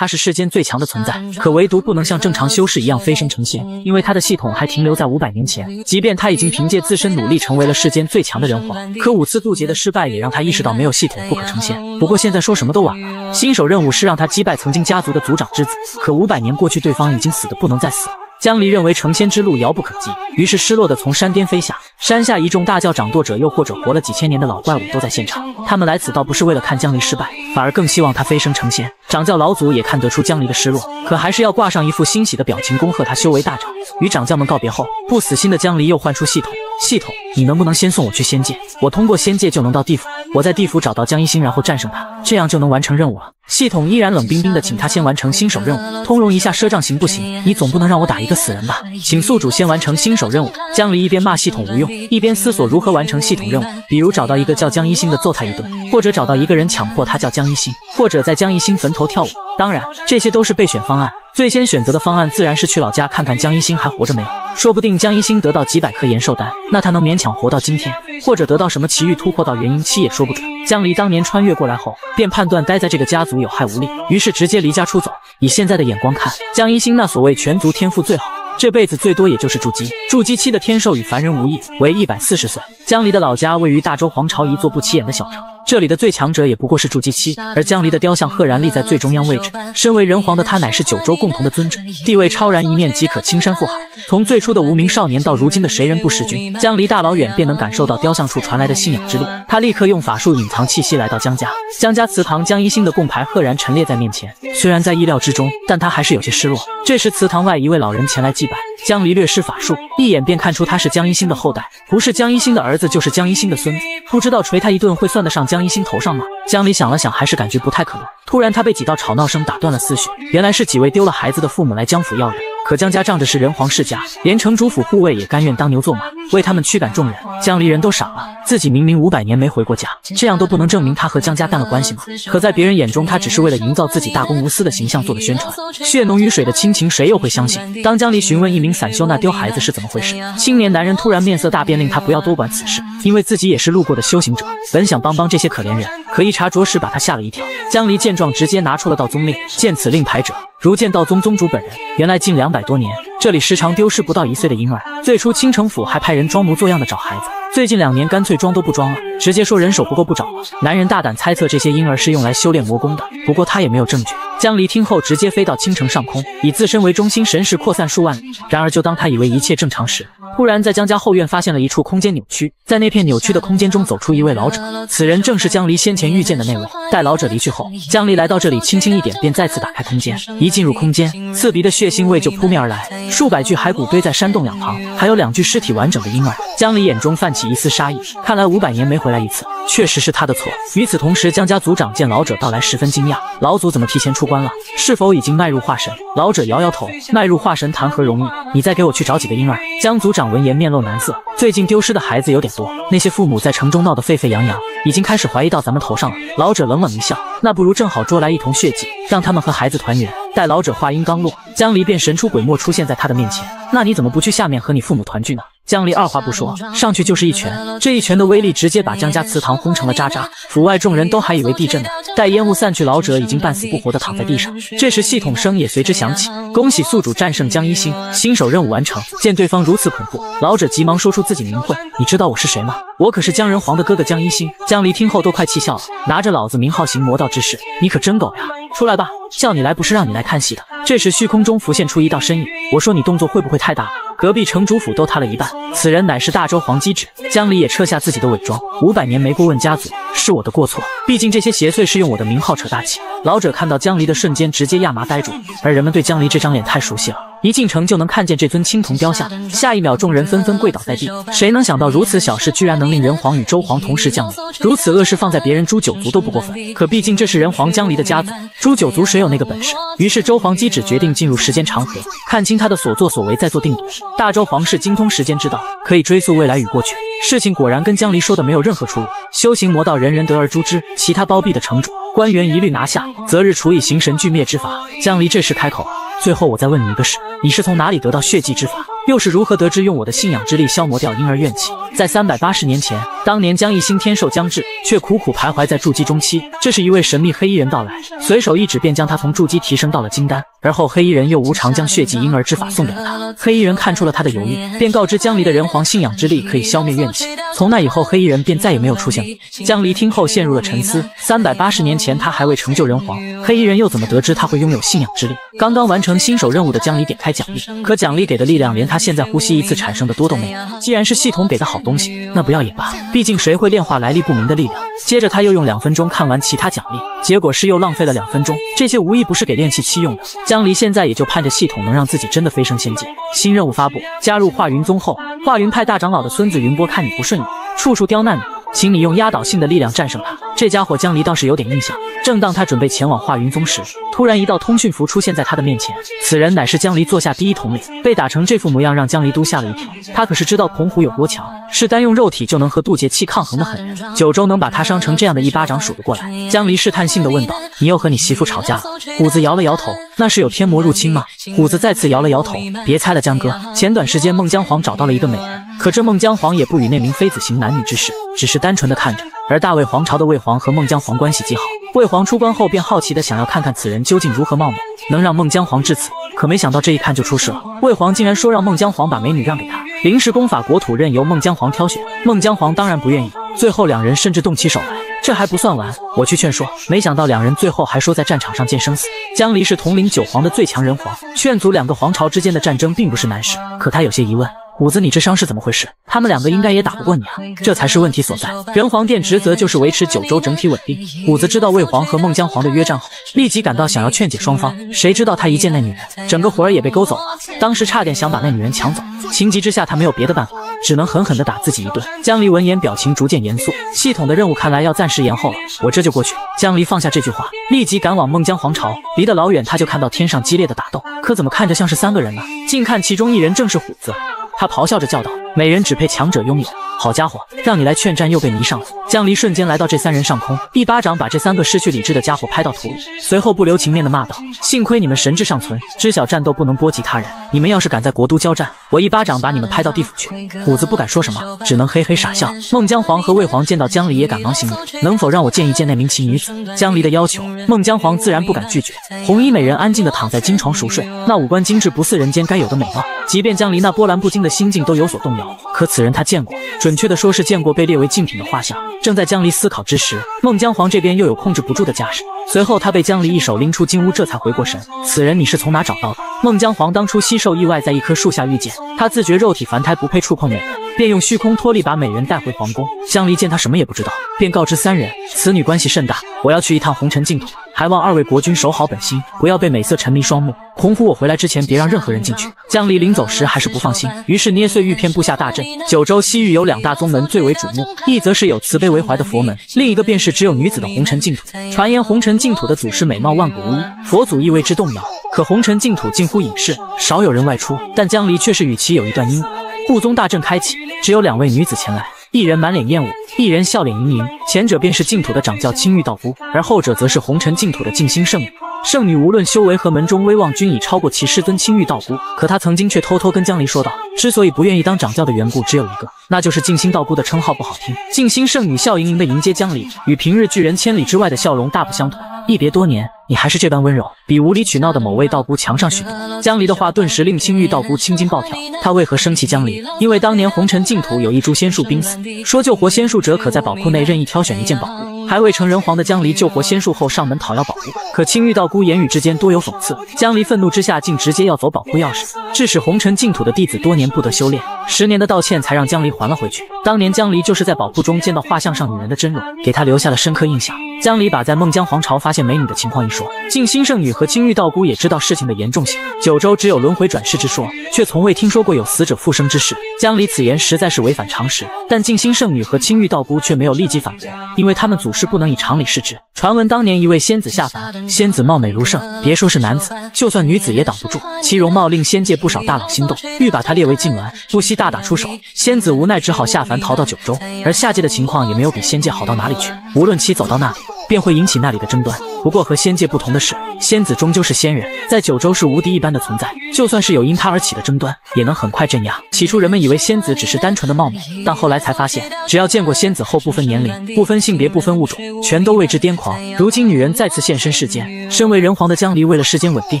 他是世间最强的存在，可唯独不能像正常修士一样飞升成仙，因为他的系统还停留在五百年前。即便他已经凭借自身努力成为了世间最强的人皇，可五次渡劫的失败也让他意识到没有系统不可成仙。不过现在说什么都晚了，新手任务是让他击败曾经家族的族长之子，可五百年过去，对方已经死得不能再死。江离认为成仙之路遥不可及，于是失落的从山巅飞下。山下一众大教掌舵者，又或者活了几千年的老怪物都在现场。他们来此倒不是为了看江离失败，反而更希望他飞升成仙。掌教老祖也看得出江离的失落，可还是要挂上一副欣喜的表情，恭贺他修为大涨。与掌教们告别后，不死心的江离又唤出系统：“系统，你能不能先送我去仙界？我通过仙界就能到地府。我在地府找到江一星，然后战胜他，这样就能完成任务了。”系统依然冷冰冰的，请他先完成新手任务，通融一下赊账行不行？你总不能让我打一个死人吧？请宿主先完成新手任务。江离一边骂系统无用，一边思索如何完成系统任务，比如找到一个叫江一星的揍他一顿，或者找到一个人强迫他叫江一星，或者在江一星坟头头跳舞。当然，这些都是备选方案。最先选择的方案自然是去老家看看江一星还活着没有。说不定江一星得到几百颗延寿丹，那他能勉强活到今天，或者得到什么奇遇突破到元婴期也说不准。江离当年穿越过来后，便判断待在这个家族有害无利，于是直接离家出走。以现在的眼光看，江一星那所谓全族天赋最好，这辈子最多也就是筑基。筑基期的天寿与凡人无异，为一百四十岁。江离的老家位于大周皇朝一座不起眼的小城。这里的最强者也不过是筑基期，而江离的雕像赫然立在最中央位置。身为人皇的他，乃是九州共同的尊者，地位超然，一面即可青山覆海。从最初的无名少年到如今的谁人不识君，江离大老远便能感受到雕像处传来的信仰之力。他立刻用法术隐藏气息，来到江家。江家祠堂，江一星的供牌赫然陈列在面前。虽然在意料之中，但他还是有些失落。这时，祠堂外一位老人前来祭拜。江离略施法术，一眼便看出他是江一星的后代，不是江一星的儿子，就是江一星的孙子。不知道捶他一顿会算得上江一心头上吗？江离想了想，还是感觉不太可能。突然，他被几道吵闹声打断了思绪，原来是几位丢了孩子的父母来江府要人。可江家仗着是人皇世家，连城主府护卫也甘愿当牛做马，为他们驱赶众人。江离人都傻了，自己明明五百年没回过家，这样都不能证明他和江家淡了关系吗？可在别人眼中，他只是为了营造自己大公无私的形象做的宣传。血浓于水的亲情，谁又会相信？当江离询问一名散修那丢孩子是怎么回事，青年男人突然面色大变，令他不要多管此事，因为自己也是路过的修行者，本想帮帮这些可怜人，可一查着实把他吓了一跳。江离见状，直接拿出了道宗令，见此令牌者。如见道宗宗主本人，原来近两百多年，这里时常丢失不到一岁的婴儿。最初青城府还派人装模作样的找孩子，最近两年干脆装都不装了，直接说人手不够不找了。男人大胆猜测这些婴儿是用来修炼魔功的，不过他也没有证据。江离听后，直接飞到青城上空，以自身为中心，神识扩散数万里。然而，就当他以为一切正常时，突然在江家后院发现了一处空间扭曲，在那片扭曲的空间中走出一位老者，此人正是江离先前遇见的那位。待老者离去后，江离来到这里，轻轻一点，便再次打开空间。一进入空间，刺鼻的血腥味就扑面而来，数百具骸骨堆在山洞两旁，还有两具尸体完整的婴儿。江离眼中泛起一丝杀意，看来五百年没回来一次，确实是他的错。与此同时，江家族长见老者到来，十分惊讶，老祖怎么提前出关了？是否已经迈入化神？老者摇摇头，迈入化神谈何容易？你再给我去找几个婴儿。江族长闻言面露难色，最近丢失的孩子有点多，那些父母在城中闹得沸沸扬扬，已经开始怀疑到咱们头上了。老者冷冷一笑，那不如正好捉来一同血迹，让他们和孩子团圆。待老者话音刚落，江离便神出鬼没出现在他的面前。那你怎么不去下面和你父母团聚呢？江离二话不说，上去就是一拳。这一拳的威力直接把江家祠堂轰成了渣渣。府外众人都还以为地震呢。待烟雾散去，老者已经半死不活的躺在地上。这时系统声也随之响起：“恭喜宿主战胜江一星，新手任务完成。”见对方如此恐怖，老者急忙说出自己名讳：“你知道我是谁吗？我可是江人皇的哥哥江一星。”江离听后都快气笑了，拿着老子名号行魔道之事，你可真狗呀！出来吧，叫你来不是让你来看戏的。这时虚空中浮现出一道身影，我说你动作会不会太大了？隔壁城主府都塌了一半，此人乃是大周皇姬指。江离也撤下自己的伪装，五百年没过问家族，是我的过错。毕竟这些邪祟是用我的名号扯大旗。老者看到江离的瞬间，直接亚麻呆住。而人们对江离这张脸太熟悉了，一进城就能看见这尊青铜雕像。下一秒，众人纷纷跪倒在地。谁能想到如此小事，居然能令人皇与周皇同时降临？如此恶事放在别人诛九族都不过分，可毕竟这是人皇江离的家族，诛九族谁有那个本事？于是周皇基指决定进入时间长河，看清他的所作所为，再做定夺。大周皇室精通时间之道，可以追溯未来与过去。事情果然跟江离说的没有任何出入。修行魔道，人人得而诛之，其他包庇的城主、官员一律拿下，择日处以形神俱灭之法。江离这时开口：“最后，我再问你一个事，你是从哪里得到血祭之法？又是如何得知用我的信仰之力消磨掉婴儿怨气？在三百八十年前，当年江一星天寿将至，却苦苦徘徊在筑基中期。这是一位神秘黑衣人到来，随手一指便将他从筑基提升到了金丹。而后黑衣人又无偿将血祭婴儿之法送给了他。黑衣人看出了他的犹豫，便告知江离的人皇信仰之力可以消灭怨气。从那以后，黑衣人便再也没有出现过。江离听后陷入了沉思。三百八十年前，他还未成就人皇，黑衣人又怎么得知他会拥有信仰之力？刚刚完成新手任务的江离点开奖励，可奖励给的力量连他现在呼吸一次产生的多都没有。既然是系统给的好东西，那不要也罢。毕竟谁会炼化来历不明的力量？接着他又用两分钟看完其他奖励，结果是又浪费了两分钟。这些无一不是给炼气期用的。江离现在也就盼着系统能让自己真的飞升仙界。新任务发布：加入华云宗后，华云派大长老的孙子云波看你不顺眼，处处刁难你，请你用压倒性的力量战胜他。这家伙江离倒是有点印象。正当他准备前往华云宗时，突然一道通讯符出现在他的面前。此人乃是江离座下第一统领，被打成这副模样，让江离都吓了一跳。他可是知道孔虎有多强，是单用肉体就能和渡劫气抗衡的狠人。九州能把他伤成这样的一巴掌数得过来。江离试探性的问道：“你又和你媳妇吵架了？”虎子摇了摇头：“那是有天魔入侵吗？”虎子再次摇了摇头：“别猜了，江哥。前段时间孟姜黄找到了一个美人，可这孟姜黄也不与那名妃子行男女之事，只是单纯的看着。而大魏皇朝的魏皇和孟姜黄关系极好，魏皇出关后便好奇的想要看看此人究竟如何貌美，能让孟姜皇至此。可没想到这一看就出事了，魏皇竟然说让孟姜皇把美女让给他，临时功法国土任由孟姜皇挑选。孟姜皇当然不愿意，最后两人甚至动起手来。这还不算完，我去劝说，没想到两人最后还说在战场上见生死。江离是统领九皇的最强人皇，劝阻两个皇朝之间的战争并不是难事。可他有些疑问，虎子，你这伤是怎么回事？他们两个应该也打不过你啊，这才是问题所在。人皇殿职责就是维持九州整体稳定。虎子知道魏皇和孟姜皇的约战后，立即赶到想要劝解双方，谁知道他一见那女人，整个魂儿也被勾走了，当时差点想把那女人抢走。情急之下，他没有别的办法。只能狠狠地打自己一顿。江离闻言，表情逐渐严肃。系统的任务看来要暂时延后了，我这就过去。江离放下这句话，立即赶往孟姜皇朝。离得老远，他就看到天上激烈的打斗，可怎么看着像是三个人呢？近看，其中一人正是虎子。他咆哮着叫道：“美人只配强者拥有。好家伙，让你来劝战又被迷上了。”江离瞬间来到这三人上空，一巴掌把这三个失去理智的家伙拍到土里，随后不留情面的骂道：“幸亏你们神智尚存，知晓战斗不能波及他人。你们要是敢在国都交战，我一巴掌把你们拍到地府去。”虎子不敢说什么，只能嘿嘿傻笑。孟姜黄和魏黄见到江离，也赶忙行礼：“能否让我见一见那名奇女子？”江离的要求，孟姜黄自然不敢拒绝。红衣美人安静地躺在金床熟睡，那五官精致，不似人间该有的美貌。即便江离那波澜不惊的心境都有所动摇，可此人他见过，准确的说是见过被列为禁品的画像。正在江离思考之时，孟姜黄这边又有控制不住的架势。随后他被江离一手拎出金屋，这才回过神。此人你是从哪找到的？孟姜黄当初吸兽意外在一棵树下遇见，他自觉肉体凡胎不配触碰美人，便用虚空托力把美人带回皇宫。江离见他什么也不知道，便告知三人，此女关系甚大，我要去一趟红尘净土。还望二位国君守好本心，不要被美色沉迷双目。孔虎，我回来之前别让任何人进去。江离临走时还是不放心，于是捏碎玉片布下大阵。九州西域有两大宗门最为瞩目，一则是有慈悲为怀的佛门，另一个便是只有女子的红尘净土。传言红尘净土的祖师美貌万古无一，佛祖亦为之动摇。可红尘净土近乎隐世，少有人外出。但江离却是与其有一段因果果。护宗大阵开启，只有两位女子前来。一人满脸厌恶，一人笑脸盈盈。前者便是净土的掌教青玉道姑，而后者则是红尘净土的静心圣女。圣女无论修为和门中威望，均已超过其师尊青玉道姑。可她曾经却偷偷跟江离说道，之所以不愿意当掌教的缘故，只有一个，那就是静心道姑的称号不好听。静心圣女笑盈盈的迎接江离，与平日拒人千里之外的笑容大不相同。一别多年，你还是这般温柔，比无理取闹的某位道姑强上许多。江离的话顿时令青玉道姑青筋暴跳。他为何生气江离？因为当年红尘净土有一株仙树濒死，说救活仙树者可在宝库内任意挑选一件宝物。还未成人皇的江离救活仙术后上门讨要宝物，可青玉道姑言语之间多有讽刺。江离愤怒之下竟直接要走宝库钥匙，致使红尘净土的弟子多年不得修炼。十年的道歉才让江离还了回去。当年江离就是在宝库中见到画像上女人的真容，给他留下了深刻印象。江离把在孟姜皇朝发现美女的情况一说，静心圣女和青玉道姑也知道事情的严重性。九州只有轮回转世之说，却从未听说过有死者复生之事。江离此言实在是违反常识，但静心圣女和青玉道姑却没有立即反驳，因为他们祖师不能以常理视之。传闻当年一位仙子下凡，仙子貌美如圣，别说是男子，就算女子也挡不住，其容貌令仙界不少大佬心动，欲把她列为禁脔，不惜大打出手。仙子无奈只好下凡逃到九州，而下界的情况也没有比仙界好到哪里去。无论其走到哪里。便会引起那里的争端。不过和仙界不同的是，仙子终究是仙人，在九州是无敌一般的存在。就算是有因他而起的争端，也能很快镇压。起初人们以为仙子只是单纯的貌美，但后来才发现，只要见过仙子后，不分年龄、不分性别、不分物种，全都为之癫狂。如今女人再次现身世间，身为人皇的江离为了世间稳定，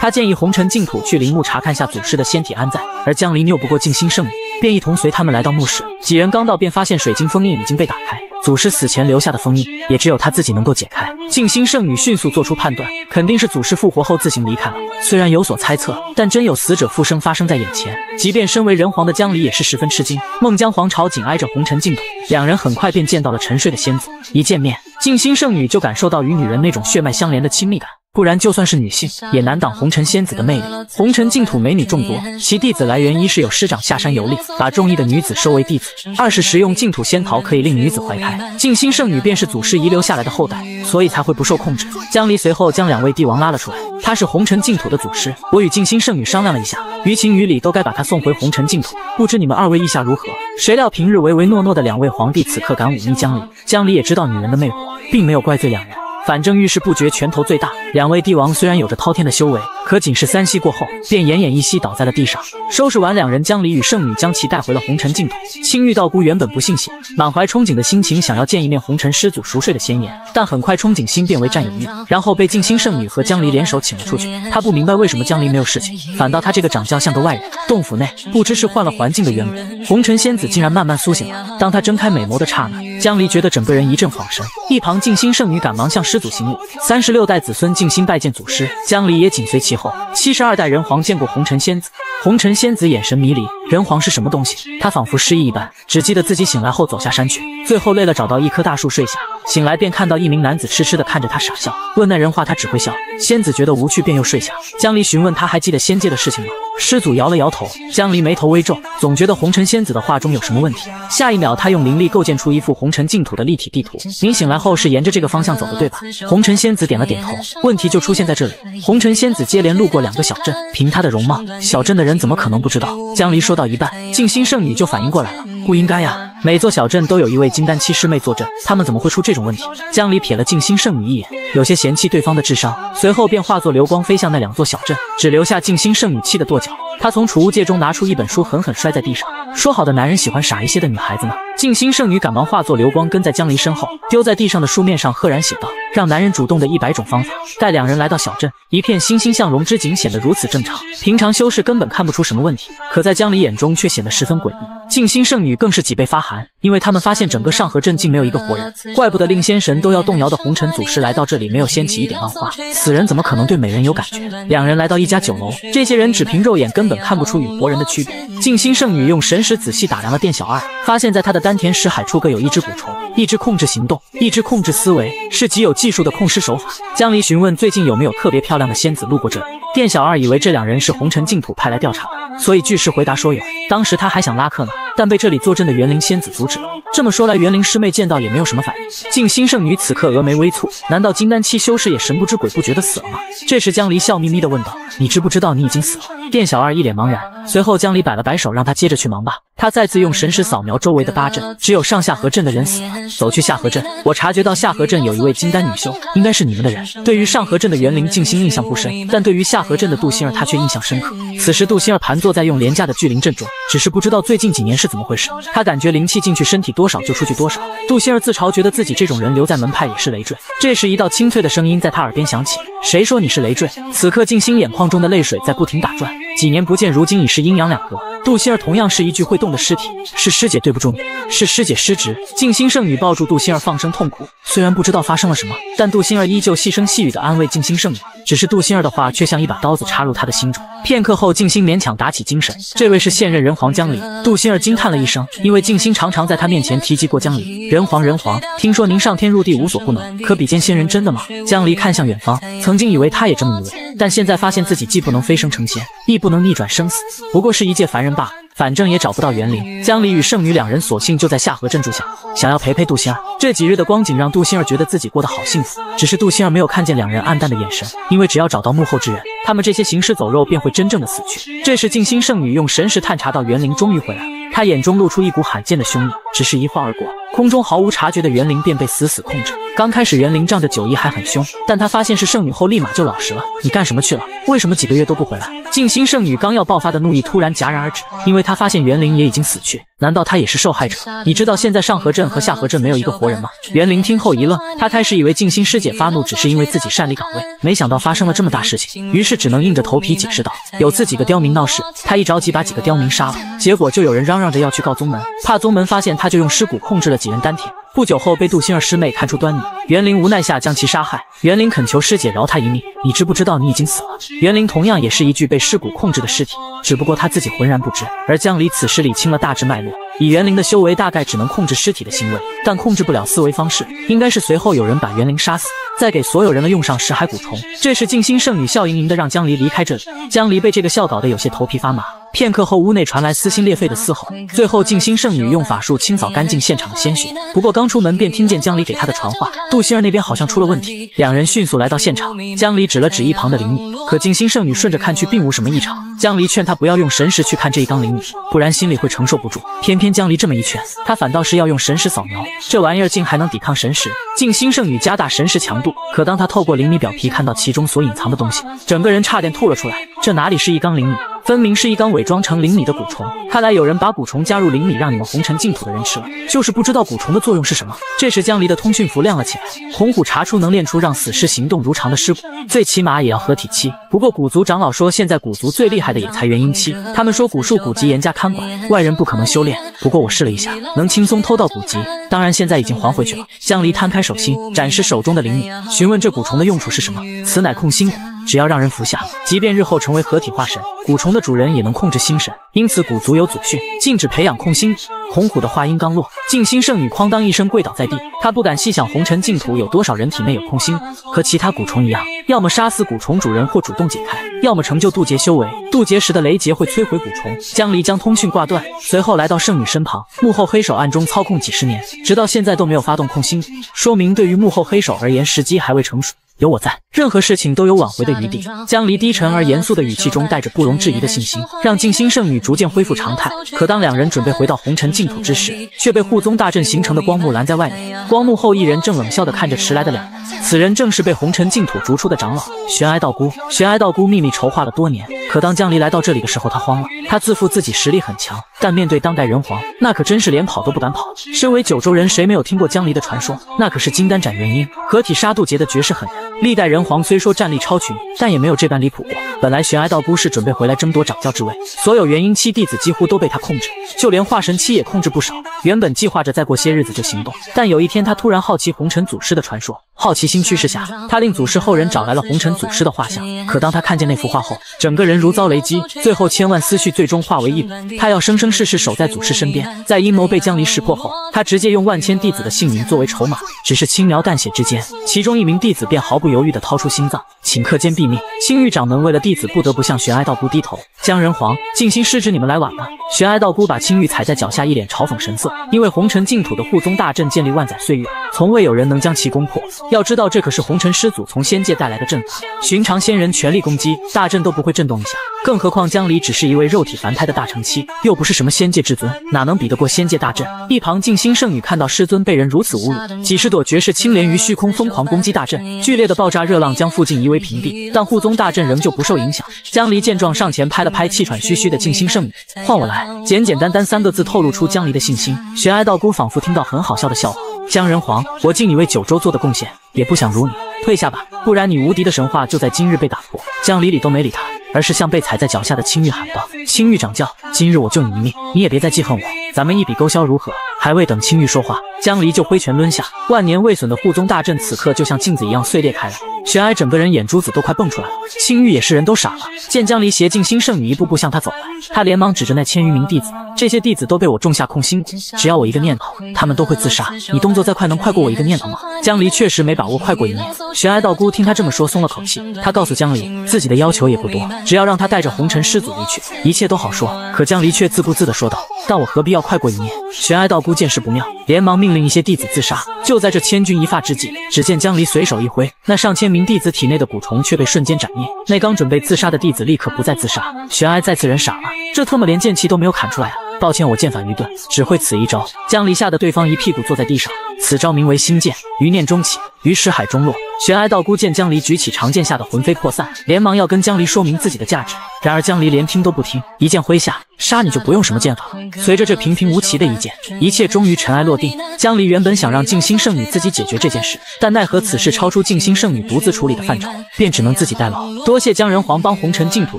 他建议红尘净土去陵墓查看下祖师的仙体安在。而江离拗不过静心圣女，便一同随他们来到墓室。几人刚到，便发现水晶封印已经被打开。祖师死前留下的封印，也只有他自己能够解开。静心圣女迅速做出判断，肯定是祖师复活后自行离开了。虽然有所猜测，但真有死者复生发生在眼前，即便身为人皇的江离也是十分吃惊。孟姜皇朝紧挨着红尘净土，两人很快便见到了沉睡的仙子。一见面，静心圣女就感受到与女人那种血脉相连的亲密感。不然，就算是女性，也难挡红尘仙子的魅力。红尘净土美女众多，其弟子来源一是有师长下山游历，把中意的女子收为弟子；二是食用净土仙桃可以令女子怀胎。静心圣女便是祖师遗留下来的后代，所以才会不受控制。江离随后将两位帝王拉了出来，他是红尘净土的祖师。我与静心圣女商量了一下，于情于理都该把他送回红尘净土。不知你们二位意下如何？谁料平日唯唯诺诺的两位皇帝，此刻敢忤逆江离。江离也知道女人的魅惑，并没有怪罪两人。反正遇事不决，拳头最大。两位帝王虽然有着滔天的修为，可仅是三息过后，便奄奄一息倒在了地上。收拾完两人，江离与圣女将其带回了红尘净土。青玉道姑原本不信邪，满怀憧憬的心情，想要见一面红尘师祖熟睡的仙颜，但很快憧憬心变为占有欲，然后被静心圣女和江离联手请了出去。他不明白为什么江离没有事情，反倒他这个长相像个外人。洞府内，不知是换了环境的缘故，红尘仙子竟然慢慢苏醒了。当他睁开美眸的刹那，江离觉得整个人一阵恍神。一旁静心圣女赶忙向师祖行礼，三十六代子孙静心拜见祖师，江离也紧随其后。七十二代人皇见过红尘仙子，红尘仙子眼神迷离，人皇是什么东西？他仿佛失忆一般，只记得自己醒来后走下山去，最后累了找到一棵大树睡下，醒来便看到一名男子痴痴的看着他傻笑，问那人话他只会笑。仙子觉得无趣，便又睡下。江离询问他还记得仙界的事情吗？师祖摇了摇头。江离眉头微皱，总觉得红尘仙子的话中有什么问题。下一秒，他用灵力构建出一幅红尘净土的立体地图。您醒来后是沿着这个方向走的，对吧？红尘仙子点了点头。问题就出现在这里。红尘仙子接连路过两个小镇，凭她的容貌，小镇的人怎么可能不知道？江离说到一半，静心圣女就反应过来了，不应该呀。每座小镇都有一位金丹期师妹坐镇，他们怎么会出这种问题？江离瞥了静心圣女一眼，有些嫌弃对方的智商，随后便化作流光飞向那两座小镇，只留下静心圣女气得跺脚。他从储物戒中拿出一本书，狠狠摔在地上。说好的男人喜欢傻一些的女孩子呢？静心圣女赶忙化作流光跟在江离身后，丢在地上的书面上赫然写道：“让男人主动的一百种方法。”待两人来到小镇，一片欣欣向荣之景显得如此正常，平常修士根本看不出什么问题，可在江离眼中却显得十分诡异。静心圣女更是脊背发寒，因为他们发现整个上河镇竟没有一个活人，怪不得令仙神都要动摇的红尘祖师来到这里没有掀起一点浪花，此人怎么可能对美人有感觉？两人来到一家酒楼，这些人只凭肉眼根本看不出与活人的区别。静心圣女用神识仔细打量了店小二，发现在他的丹田识海处各有一只蛊虫，一只控制行动，一只控制思维，是极有技术的控尸手法。江离询问最近有没有特别漂亮的仙子路过这里，店小二以为这两人是红尘净土派来调查的，所以据实回答说有。当时他还想拉客呢，但被这里坐镇的园林仙子阻止了。这么说来，园林师妹见到也没有什么反应。静心圣女此刻峨眉微蹙，难道金丹期修士也神不知鬼不觉的死了吗？这时江离笑眯眯的问道：“你知不知道你已经死了？”店小二一脸茫然，随后江离摆了摆手，让他接着去忙吧。他再次用神识扫描周围的八镇，只有上下河镇的人死了。走去下河镇，我察觉到下河镇有一位金丹女修，应该是你们的人。对于上河镇的园林，静心印象不深，但对于下河镇的杜心儿，他却印象深刻。此时杜心儿盘坐在用廉价的聚灵阵中，只是不知道最近几年是怎么回事。他感觉灵气进去身体多少就出去多少。杜心儿自嘲，觉得自己这种人留在门派也是累赘。这时一道清脆的声音在他耳边响起：“谁说你是累赘？”此刻静心眼眶中的泪水在不停打转。几年不见，如今已是阴阳两隔。杜心儿同样是一具会动的尸体，是师姐对不住你，是师姐失职。静心圣女抱住杜心儿，放声痛哭。虽然不知道发生了什么，但杜心儿依旧细声细语的安慰静心圣女。只是杜心儿的话却像一把刀子插入她的心中。片刻后，静心勉强打起精神。这位是现任人皇江离。杜心儿惊叹了一声，因为静心常常在他面前提及过江离。人皇，人皇，听说您上天入地无所不能，可比肩仙人真的吗？江离看向远方，曾经以为他也这么以为，但现在发现自己既不能飞升成仙，亦不能逆转生死，不过是一介凡人罢了。反正也找不到园林，江离与圣女两人索性就在下河镇住下，想要陪陪杜心儿。这几日的光景让杜心儿觉得自己过得好幸福，只是杜心儿没有看见两人暗淡的眼神，因为只要找到幕后之人，他们这些行尸走肉便会真正的死去。这时静心圣女用神识探查到园林终于回来了，她眼中露出一股罕见的凶意，只是一晃而过。空中毫无察觉的袁灵便被死死控制。刚开始袁灵仗着酒意还很凶，但他发现是圣女后，立马就老实了。你干什么去了？为什么几个月都不回来？静心圣女刚要爆发的怒意突然戛然而止，因为她发现袁林也已经死去。难道他也是受害者？你知道现在上河镇和下河镇没有一个活人吗？袁林听后一愣，他开始以为静心师姐发怒只是因为自己擅离岗位，没想到发生了这么大事情，于是只能硬着头皮解释道：“有次几个刁民闹事，他一着急把几个刁民杀了，结果就有人嚷嚷着要去告宗门，怕宗门发现，他就用尸骨控制了几人丹田。”不久后被杜心儿师妹看出端倪，袁灵无奈下将其杀害。袁灵恳求师姐饶他一命，你知不知道你已经死了？袁灵同样也是一具被尸骨控制的尸体，只不过他自己浑然不知。而江离此时理清了大致脉络，以袁灵的修为，大概只能控制尸体的行为，但控制不了思维方式。应该是随后有人把袁灵杀死，再给所有人了用上识海蛊虫。这时静心圣女笑盈盈的让江离离开这里，江离被这个笑搞得有些头皮发麻。片刻后，屋内传来撕心裂肺的嘶吼。最后，静心圣女用法术清扫干净现场的鲜血。不过，刚出门便听见江离给她的传话：杜心儿那边好像出了问题。两人迅速来到现场。江离指了指一旁的灵木，可静心圣女顺着看去，并无什么异常。江离劝他不要用神识去看这一缸灵米，不然心里会承受不住。偏偏江离这么一劝，他反倒是要用神识扫描。这玩意儿竟还能抵抗神识。静心圣女加大神识强度，可当他透过灵米表皮看到其中所隐藏的东西，整个人差点吐了出来。这哪里是一缸灵米？分明是一缸伪装成灵米的蛊虫，看来有人把蛊虫加入灵米，让你们红尘净土的人吃了，就是不知道蛊虫的作用是什么。这时江离的通讯符亮了起来，红虎查出能练出让死尸行动如常的尸骨，最起码也要合体期。不过蛊族长老说，现在蛊族最厉害的也才元婴期。他们说古树古籍严加看管，外人不可能修炼。不过我试了一下，能轻松偷到古籍，当然现在已经还回去了。江离摊开手心，展示手中的灵米，询问这蛊虫的用处是什么。此乃控心蛊。只要让人服下，即便日后成为合体化神，蛊虫的主人也能控制心神。因此蛊族有祖训，禁止培养控心蛊。红虎的话音刚落，静心圣女哐当一声跪倒在地。她不敢细想红尘净土有多少人体内有控心，和其他蛊虫一样，要么杀死蛊虫主人，或主动解开，要么成就渡劫修为。渡劫时的雷劫会摧毁蛊虫。江离将通讯挂断，随后来到圣女身旁。幕后黑手暗中操控几十年，直到现在都没有发动控心，说明对于幕后黑手而言，时机还未成熟。有我在，任何事情都有挽回的余地。江离低沉而严肃的语气中带着不容置疑的信心，让静心圣女逐渐恢复常态。可当两人准备回到红尘净土之时，却被护宗大阵形成的光幕拦在外面。光幕后一人正冷笑地看着迟来的两人，此人正是被红尘净土逐出的长老玄哀道姑。玄哀道姑秘密筹划了多年，可当江离来到这里的时候，他慌了。他自负自己实力很强，但面对当代人皇，那可真是连跑都不敢跑。身为九州人，谁没有听过江离的传说？那可是金丹斩元婴，合体杀渡劫的绝世狠人。历代人皇虽说战力超群，但也没有这般离谱过。本来玄哀道姑是准备回来争夺掌教之位，所有元婴期弟子几乎都被他控制，就连化神期也控制不少。原本计划着再过些日子就行动，但有一天他突然好奇红尘祖师的传说，好奇心驱使下，他令祖师后人找来了红尘祖师的画像。可当他看见那幅画后，整个人如遭雷击，最后千万思绪最终化为一缕。他要生生世世守在祖师身边。在阴谋被江离识破后，他直接用万千弟子的性命作为筹码，只是轻描淡写之间，其中一名弟子便毫不。犹豫地掏出心脏，顷刻间毙命。青玉掌门为了弟子，不得不向玄哀道姑低头。江人皇，静心师侄，你们来晚了。玄哀道姑把青玉踩在脚下，一脸嘲讽神色。因为红尘净土的护宗大阵建立万载岁月，从未有人能将其攻破。要知道，这可是红尘师祖从仙界带来的阵法，寻常仙人全力攻击大阵都不会震动一下，更何况江离只是一位肉体凡胎的大成期，又不是什么仙界至尊，哪能比得过仙界大阵？一旁静心圣女看到师尊被人如此侮辱，几十朵绝世青莲于虚空疯狂攻击大阵，剧烈的。爆炸热浪将附近夷为平地，但护宗大阵仍旧不受影响。江离见状，上前拍了拍气喘吁吁的静心圣女：“换我来。”简简单单三个字透露出江离的信心。玄哀道姑仿佛听到很好笑的笑话：“江人皇，我敬你为九州做的贡献，也不想辱你。退下吧，不然你无敌的神话就在今日被打破。”江离理都没理他，而是向被踩在脚下的青玉喊道：“青玉掌教，今日我救你一命，你也别再记恨我，咱们一笔勾销如何？”还未等青玉说话，江离就挥拳抡下，万年未损的护宗大阵此刻就像镜子一样碎裂开来。玄哀整个人眼珠子都快蹦出来了，青玉也是人都傻了。见江离携静心圣女一步步向他走来，他连忙指着那千余名弟子，这些弟子都被我种下控心蛊，只要我一个念头，他们都会自杀。你动作再快，能快过我一个念头吗？江离确实没把握快过一念。玄哀道姑听他这么说，松了口气。他告诉江离，自己的要求也不多，只要让他带着红尘师祖离去，一切都好说。可江离却自顾自地说道：“但我何必要快过一念？”玄哀道姑孤见势不妙，连忙命令一些弟子自杀。就在这千钧一发之际，只见江离随手一挥，那上千名弟子体内的蛊虫却被瞬间斩灭。那刚准备自杀的弟子立刻不再自杀。玄哀再次人傻了，这特么连剑气都没有砍出来啊！抱歉，我剑法愚钝，只会此一招。江离吓得对方一屁股坐在地上。此招名为心剑，余念中起，于识海中落。玄哀道姑见江离举起长剑，吓得魂飞魄散，连忙要跟江离说明自己的价值。然而江离连听都不听，一剑挥下，杀你就不用什么剑法。随着这平平无奇的一剑，一切终于尘埃落定。江离原本想让静心圣女自己解决这件事，但奈何此事超出静心圣女独自处理的范畴，便只能自己代劳。多谢江人皇帮红尘净土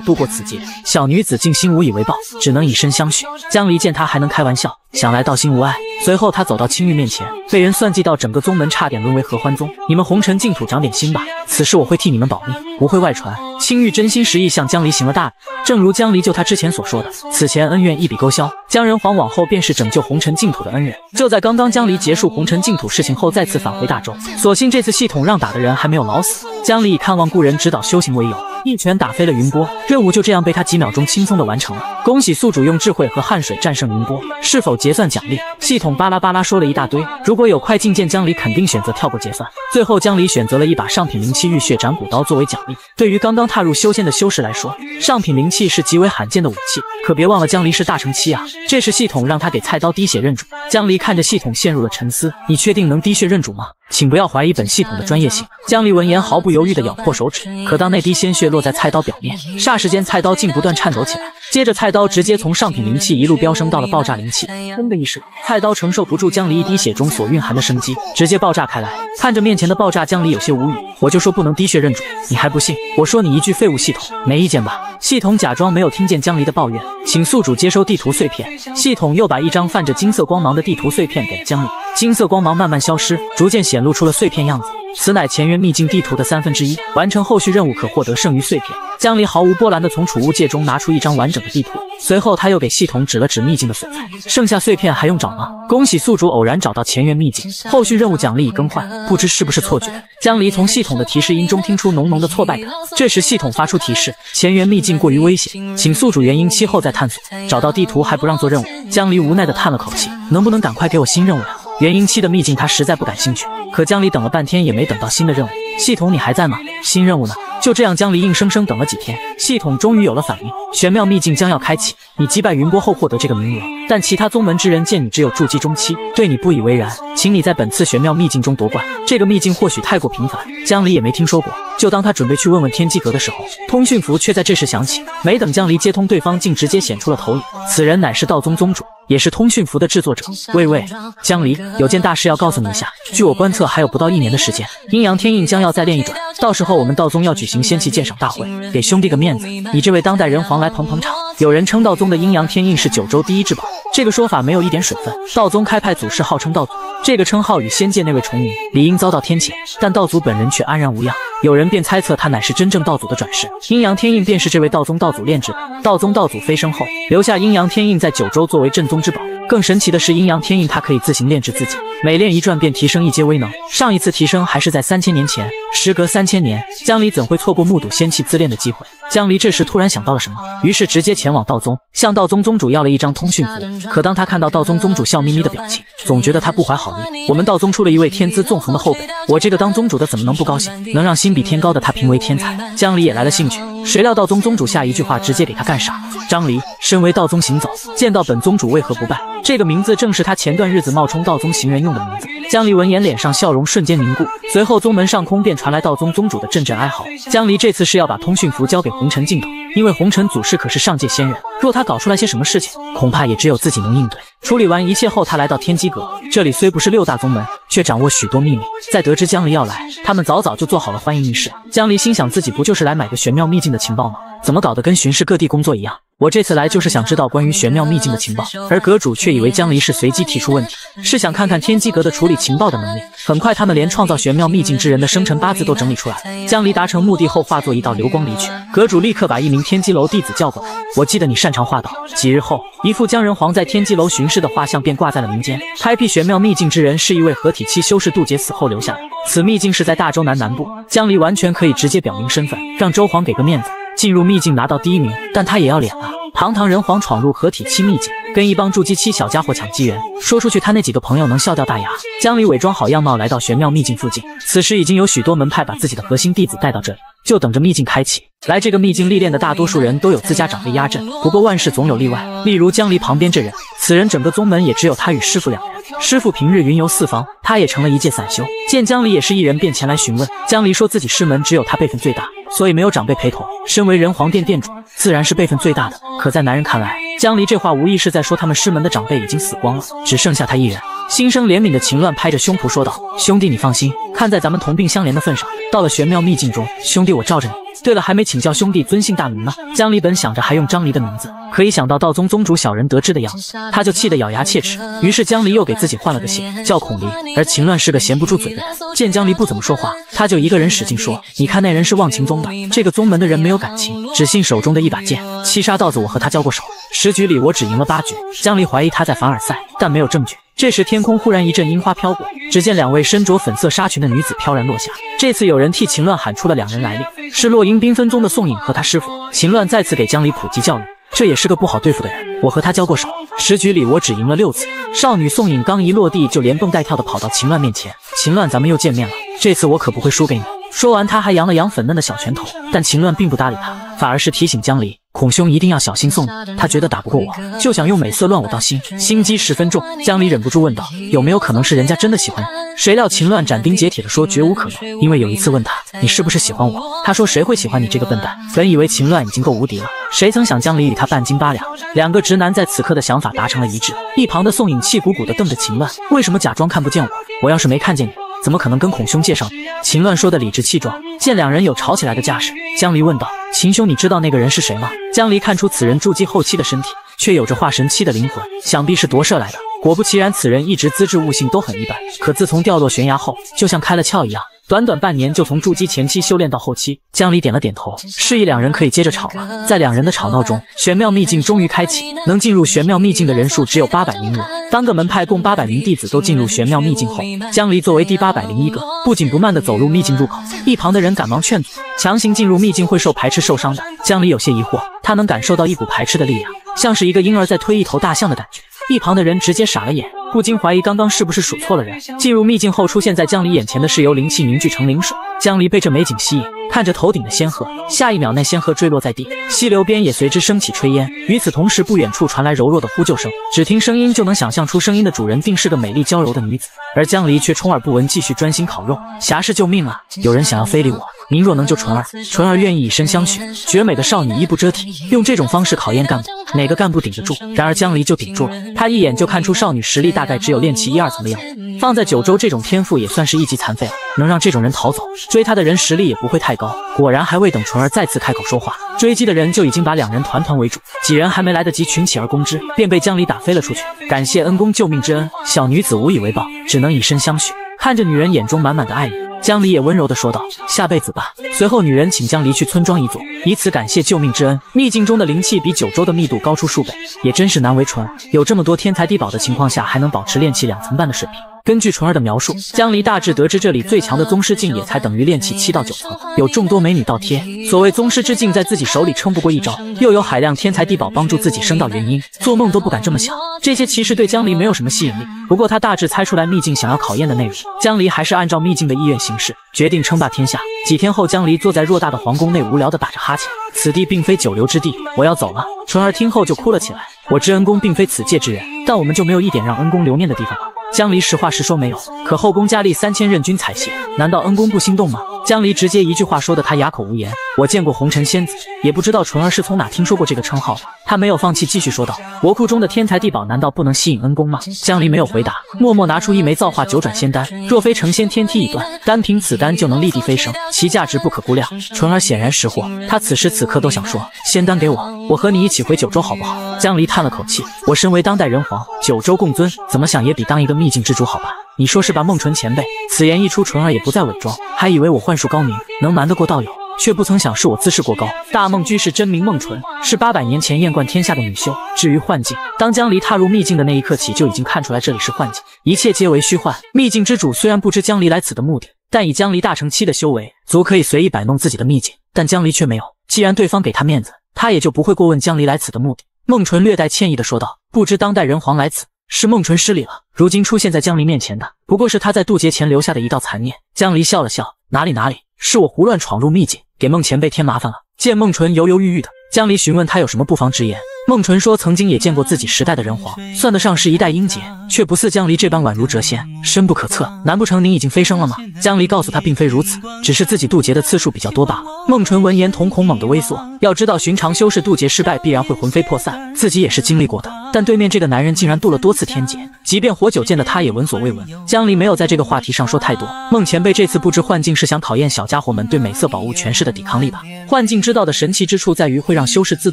度过此劫，小女子静心无以为报，只能以身相许。江离见他还能开玩笑。想来道心无碍。随后他走到青玉面前，被人算计到整个宗门差点沦为合欢宗。你们红尘净土长点心吧，此事我会替你们保密，不会外传。青玉真心实意向江离行了大礼，正如江离就他之前所说的，此前恩怨一笔勾销。江人皇往后便是拯救红尘净土的恩人。就在刚刚，江离结束红尘净土事情后，再次返回大周。所幸这次系统让打的人还没有老死。江离以看望故人、指导修行为由，一拳打飞了云波，任务就这样被他几秒钟轻松的完成了。恭喜宿主用智慧和汗水战胜云波，是否结算奖励？系统巴拉巴拉说了一大堆。如果有快进键，江离肯定选择跳过结算。最后，江离选择了一把上品灵器浴血斩骨刀作为奖励。对于刚刚踏入修仙的修士来说，上品灵器是极为罕见的武器。可别忘了，江离是大成期啊！这时系统让他给菜刀滴血认主。江离看着系统，陷入了沉思。你确定能滴血认主吗？请不要怀疑本系统的专业性。江离闻言毫不犹豫地咬破手指，可当那滴鲜血落在菜刀表面，霎时间菜刀竟不断颤抖起来。接着菜刀直接从上品灵气一路飙升到了爆炸灵气，砰的一声，菜刀承受不住江离一滴血中所蕴含的生机，直接爆炸开来。看着面前的爆炸，江离有些无语。我就说不能滴血认主，你还不信？我说你一句废物系统，没意见吧？系统假装没有听见江离的抱怨，请宿主接收地图碎片。系统又把一张泛着金色光芒的地图碎片给了江离。金色光芒慢慢消失，逐渐显露出了碎片样子。此乃前缘秘境地图的三分之一，完成后续任务可获得剩余碎片。江离毫无波澜地从储物戒中拿出一张完整的地图，随后他又给系统指了指秘境的所在。剩下碎片还用找吗？恭喜宿主偶然找到前缘秘境，后续任务奖励已更换，不知是不是错觉。江离从系统的提示音中听出浓浓的挫败感。这时系统发出提示：前缘秘境过于危险，请宿主原因期后再探索。找到地图还不让做任务，江离无奈地叹了口气：能不能赶快给我新任务呀？元婴期的秘境，他实在不感兴趣。可江离等了半天也没等到新的任务。系统，你还在吗？新任务呢？就这样，江离硬生生等了几天，系统终于有了反应。玄妙秘境将要开启，你击败云波后获得这个名额。但其他宗门之人见你只有筑基中期，对你不以为然，请你在本次玄妙秘境中夺冠。这个秘境或许太过平凡，江离也没听说过。就当他准备去问问天机阁的时候，通讯符却在这时响起。没等江离接通对方，竟直接显出了投影。此人乃是道宗宗主。也是通讯符的制作者。喂喂，江离，有件大事要告诉你一下。据我观测，还有不到一年的时间，阴阳天印将要再练一转，到时候我们道宗要举行仙气鉴赏大会，给兄弟个面子。你这位当代人皇来捧捧场。有人称道宗的阴阳天印是九州第一至宝，这个说法没有一点水分。道宗开派祖师号称道祖，这个称号与仙界那位重名，理应遭到天谴，但道祖本人却安然无恙。有人便猜测他乃是真正道祖的转世，阴阳天印便是这位道宗道祖炼制的。道宗道祖飞升后，留下阴阳天印在九州作为镇宗之宝。更神奇的是，阴阳天印它可以自行炼制自己，每炼一转便提升一阶威能。上一次提升还是在三千年前，时隔三千年，江离怎会错过目睹仙气自炼的机会？江离这时突然想到了什么，于是直接前往道宗，向道宗宗主要了一张通讯符。可当他看到道宗宗主笑眯眯的表情，总觉得他不怀好意。我们道宗出了一位天资纵横的后辈，我这个当宗主的怎么能不高兴？能让心比天高的他评为天才，江离也来了兴趣。谁料道宗宗主下一句话直接给他干傻了。张离，身为道宗行走，见到本宗主为何不拜？这个名字正是他前段日子冒充道宗行人用的名字。江离闻言，脸上笑容瞬间凝固，随后宗门上空便传来道宗宗主的阵阵哀嚎。江离这次是要把通讯符交给红尘净土，因为红尘祖师可是上界仙人，若他搞出来些什么事情，恐怕也只有自己能应对。处理完一切后，他来到天机阁，这里虽不是六大宗门，却掌握许多秘密。在得知江离要来，他们早早就做好了欢迎仪式。江离心想，自己不就是来买个玄妙秘境的情报吗？怎么搞得跟巡视各地工作一样？我这次来就是想知道关于玄妙秘境的情报，而阁主却以为江离是随机提出问题，是想看看天机阁的处理情报的能力。很快，他们连创造玄妙秘境之人的生辰八字都整理出来。江离达成目的后，化作一道流光离去。阁主立刻把一名天机楼弟子叫过来，我记得你擅长画道。几日后，一副江人皇在天机楼巡视的画像便挂在了民间。开辟玄妙秘境之人是一位合体期修士渡劫死后留下的，此秘境是在大周南南部。江离完全可以直接表明身份，让周皇给个面子，进入秘境拿到第一名。但他也要脸啊！堂堂人皇闯入合体期秘境，跟一帮筑基期小家伙抢机缘，说出去他那几个朋友能笑掉大牙。江离伪装好样貌来到玄妙秘境附近，此时已经有许多门派把自己的核心弟子带到这里，就等着秘境开启。来这个秘境历练的大多数人都有自家长辈压阵，不过万事总有例外，例如江离旁边这人，此人整个宗门也只有他与师傅两人。师傅平日云游四方，他也成了一介散修。见江离也是一人，便前来询问。江离说自己师门只有他辈分最大，所以没有长辈陪同。身为人皇殿殿主，自然是辈分最大的。可在男人看来，江离这话无疑是在说他们师门的长辈已经死光了，只剩下他一人。心生怜悯的秦乱拍着胸脯说道：“兄弟，你放心，看在咱们同病相怜的份上，到了玄妙秘境中，兄弟我罩着你。对了，还没请教兄弟尊姓大名呢？”江离本想着还用张离的名字，可一想到道宗宗主小人得知的样子，他就气得咬牙切齿。于是江离又给自己换了个姓，叫孔离。而秦乱是个闲不住嘴的人，见江离不怎么说话，他就一个人使劲说：“你看那人是忘情宗的，这个宗门的人没有感情，只信手中的一把剑。七杀道子我和他交过手，十局里我只赢了八局。”江离怀疑他在凡尔赛，但没有证据。这时，天空忽然一阵樱花飘过，只见两位身着粉色纱裙的女子飘然落下。这次有人替秦乱喊出了两人来历，是落英缤纷宗的宋颖和他师傅。秦乱再次给江离普及教育，这也是个不好对付的人。我和他交过手，十局里我只赢了六次。少女宋颖刚一落地，就连蹦带跳的跑到秦乱面前。秦乱，咱们又见面了，这次我可不会输给你。说完，他还扬了扬粉嫩的小拳头，但秦乱并不搭理他，反而是提醒江离。孔兄一定要小心送你，他觉得打不过我，就想用美色乱我道心，心机十分重。江离忍不住问道：“有没有可能是人家真的喜欢你？”谁料秦乱斩钉截铁地说：“绝无可能，因为有一次问他你是不是喜欢我，他说谁会喜欢你这个笨蛋。”本以为秦乱已经够无敌了，谁曾想江离与他半斤八两。两个直男在此刻的想法达成了一致。一旁的宋颖气鼓鼓地瞪着秦乱：“为什么假装看不见我？我要是没看见你。”怎么可能跟孔兄介绍？秦乱说的理直气壮。见两人有吵起来的架势，江离问道：“秦兄，你知道那个人是谁吗？”江离看出此人筑基后期的身体，却有着化神期的灵魂，想必是夺舍来的。果不其然，此人一直资质悟性都很一般，可自从掉落悬崖后，就像开了窍一样。短短半年就从筑基前期修炼到后期，江离点了点头，示意两人可以接着吵了。在两人的吵闹中，玄妙秘境终于开启，能进入玄妙秘境的人数只有八百名人。单个门派共八百名弟子都进入玄妙秘境后，江离作为第八百零一个，不紧不慢地走入秘境入口。一旁的人赶忙劝阻，强行进入秘境会受排斥受伤的。江离有些疑惑，他能感受到一股排斥的力量，像是一个婴儿在推一头大象的感觉。一旁的人直接傻了眼，不禁怀疑刚刚是不是数错了人。进入秘境后，出现在江离眼前的是由灵气凝聚成灵水。江离被这美景吸引，看着头顶的仙鹤，下一秒那仙鹤坠落在地，溪流边也随之升起炊烟。与此同时，不远处传来柔弱的呼救声，只听声音就能想象出声音的主人定是个美丽娇柔的女子。而江离却充耳不闻，继续专心烤肉。侠士救命啊！有人想要非礼我。您若能救纯儿，纯儿愿意以身相许。绝美的少女衣不遮体，用这种方式考验干部，哪个干部顶得住？然而江离就顶住了，他一眼就看出少女实力大概只有练气一二层的样子，放在九州这种天赋也算是一级残废了。能让这种人逃走，追他的人实力也不会太高。果然，还未等纯儿再次开口说话，追击的人就已经把两人团团围住，几人还没来得及群起而攻之，便被江离打飞了出去。感谢恩公救命之恩，小女子无以为报，只能以身相许。看着女人眼中满满的爱意。江离也温柔地说道：“下辈子吧。”随后，女人请江离去村庄一座，以此感谢救命之恩。秘境中的灵气比九州的密度高出数倍，也真是难为纯儿。有这么多天才地宝的情况下，还能保持炼气两层半的水平。根据纯儿的描述，江离大致得知这里最强的宗师境也才等于炼气七到九层，有众多美女倒贴。所谓宗师之境，在自己手里撑不过一招，又有海量天才地宝帮助自己升到元婴，做梦都不敢这么想。这些其实对江离没有什么吸引力，不过他大致猜出来秘境想要考验的内容，江离还是按照秘境的意愿行事，决定称霸天下。几天后，江离坐在偌大的皇宫内，无聊地打着哈欠。此地并非久留之地，我要走了。纯儿听后就哭了起来。我知恩公并非此界之人，但我们就没有一点让恩公留念的地方吗？江离实话实说，没有。可后宫佳丽三千，任君采撷，难道恩公不心动吗？江离直接一句话说的他哑口无言。我见过红尘仙子，也不知道纯儿是从哪听说过这个称号的。他没有放弃，继续说道：国库中的天才地宝，难道不能吸引恩公吗？江离没有回答，默默拿出一枚造化九转仙丹。若非成仙天梯已断，单凭此丹就能立地飞升，其价值不可估量。纯儿显然识货，他此时此刻都想说：仙丹给我，我和你一起回九州好不好？江离叹了口气：我身为当代人皇，九州共尊，怎么想也比当一个秘境之主好吧？你说是吧，梦纯前辈？此言一出，纯儿也不再伪装，还以为我幻术高明，能瞒得过道友，却不曾想是我姿势过高。大梦居士真名梦纯，是八百年前艳冠天下的女修。至于幻境，当江离踏入秘境的那一刻起，就已经看出来这里是幻境，一切皆为虚幻。秘境之主虽然不知江离来此的目的，但以江离大成期的修为，足可以随意摆弄自己的秘境。但江离却没有，既然对方给他面子，他也就不会过问江离来此的目的。孟纯略带歉意的说道：“不知当代人皇来此，是孟纯失礼了。如今出现在江离面前的，不过是他在渡劫前留下的一道残念。”江离笑了笑：“哪里哪里，是我胡乱闯入秘境，给孟前辈添麻烦了。”见孟纯犹犹豫豫的，江离询问他有什么不妨直言。孟纯说：“曾经也见过自己时代的人皇，算得上是一代英杰，却不似江离这般宛如谪仙，深不可测。难不成您已经飞升了吗？”江离告诉他，并非如此，只是自己渡劫的次数比较多罢了。孟纯闻言，瞳孔猛地微缩。要知道，寻常修士渡劫失败，必然会魂飞魄散，自己也是经历过的。但对面这个男人竟然渡了多次天劫，即便活久见的他也闻所未闻。江离没有在这个话题上说太多。孟前辈这次布置幻境，是想考验小家伙们对美色宝物权势的抵抗力吧？幻境之道的神奇之处在于，会让修士自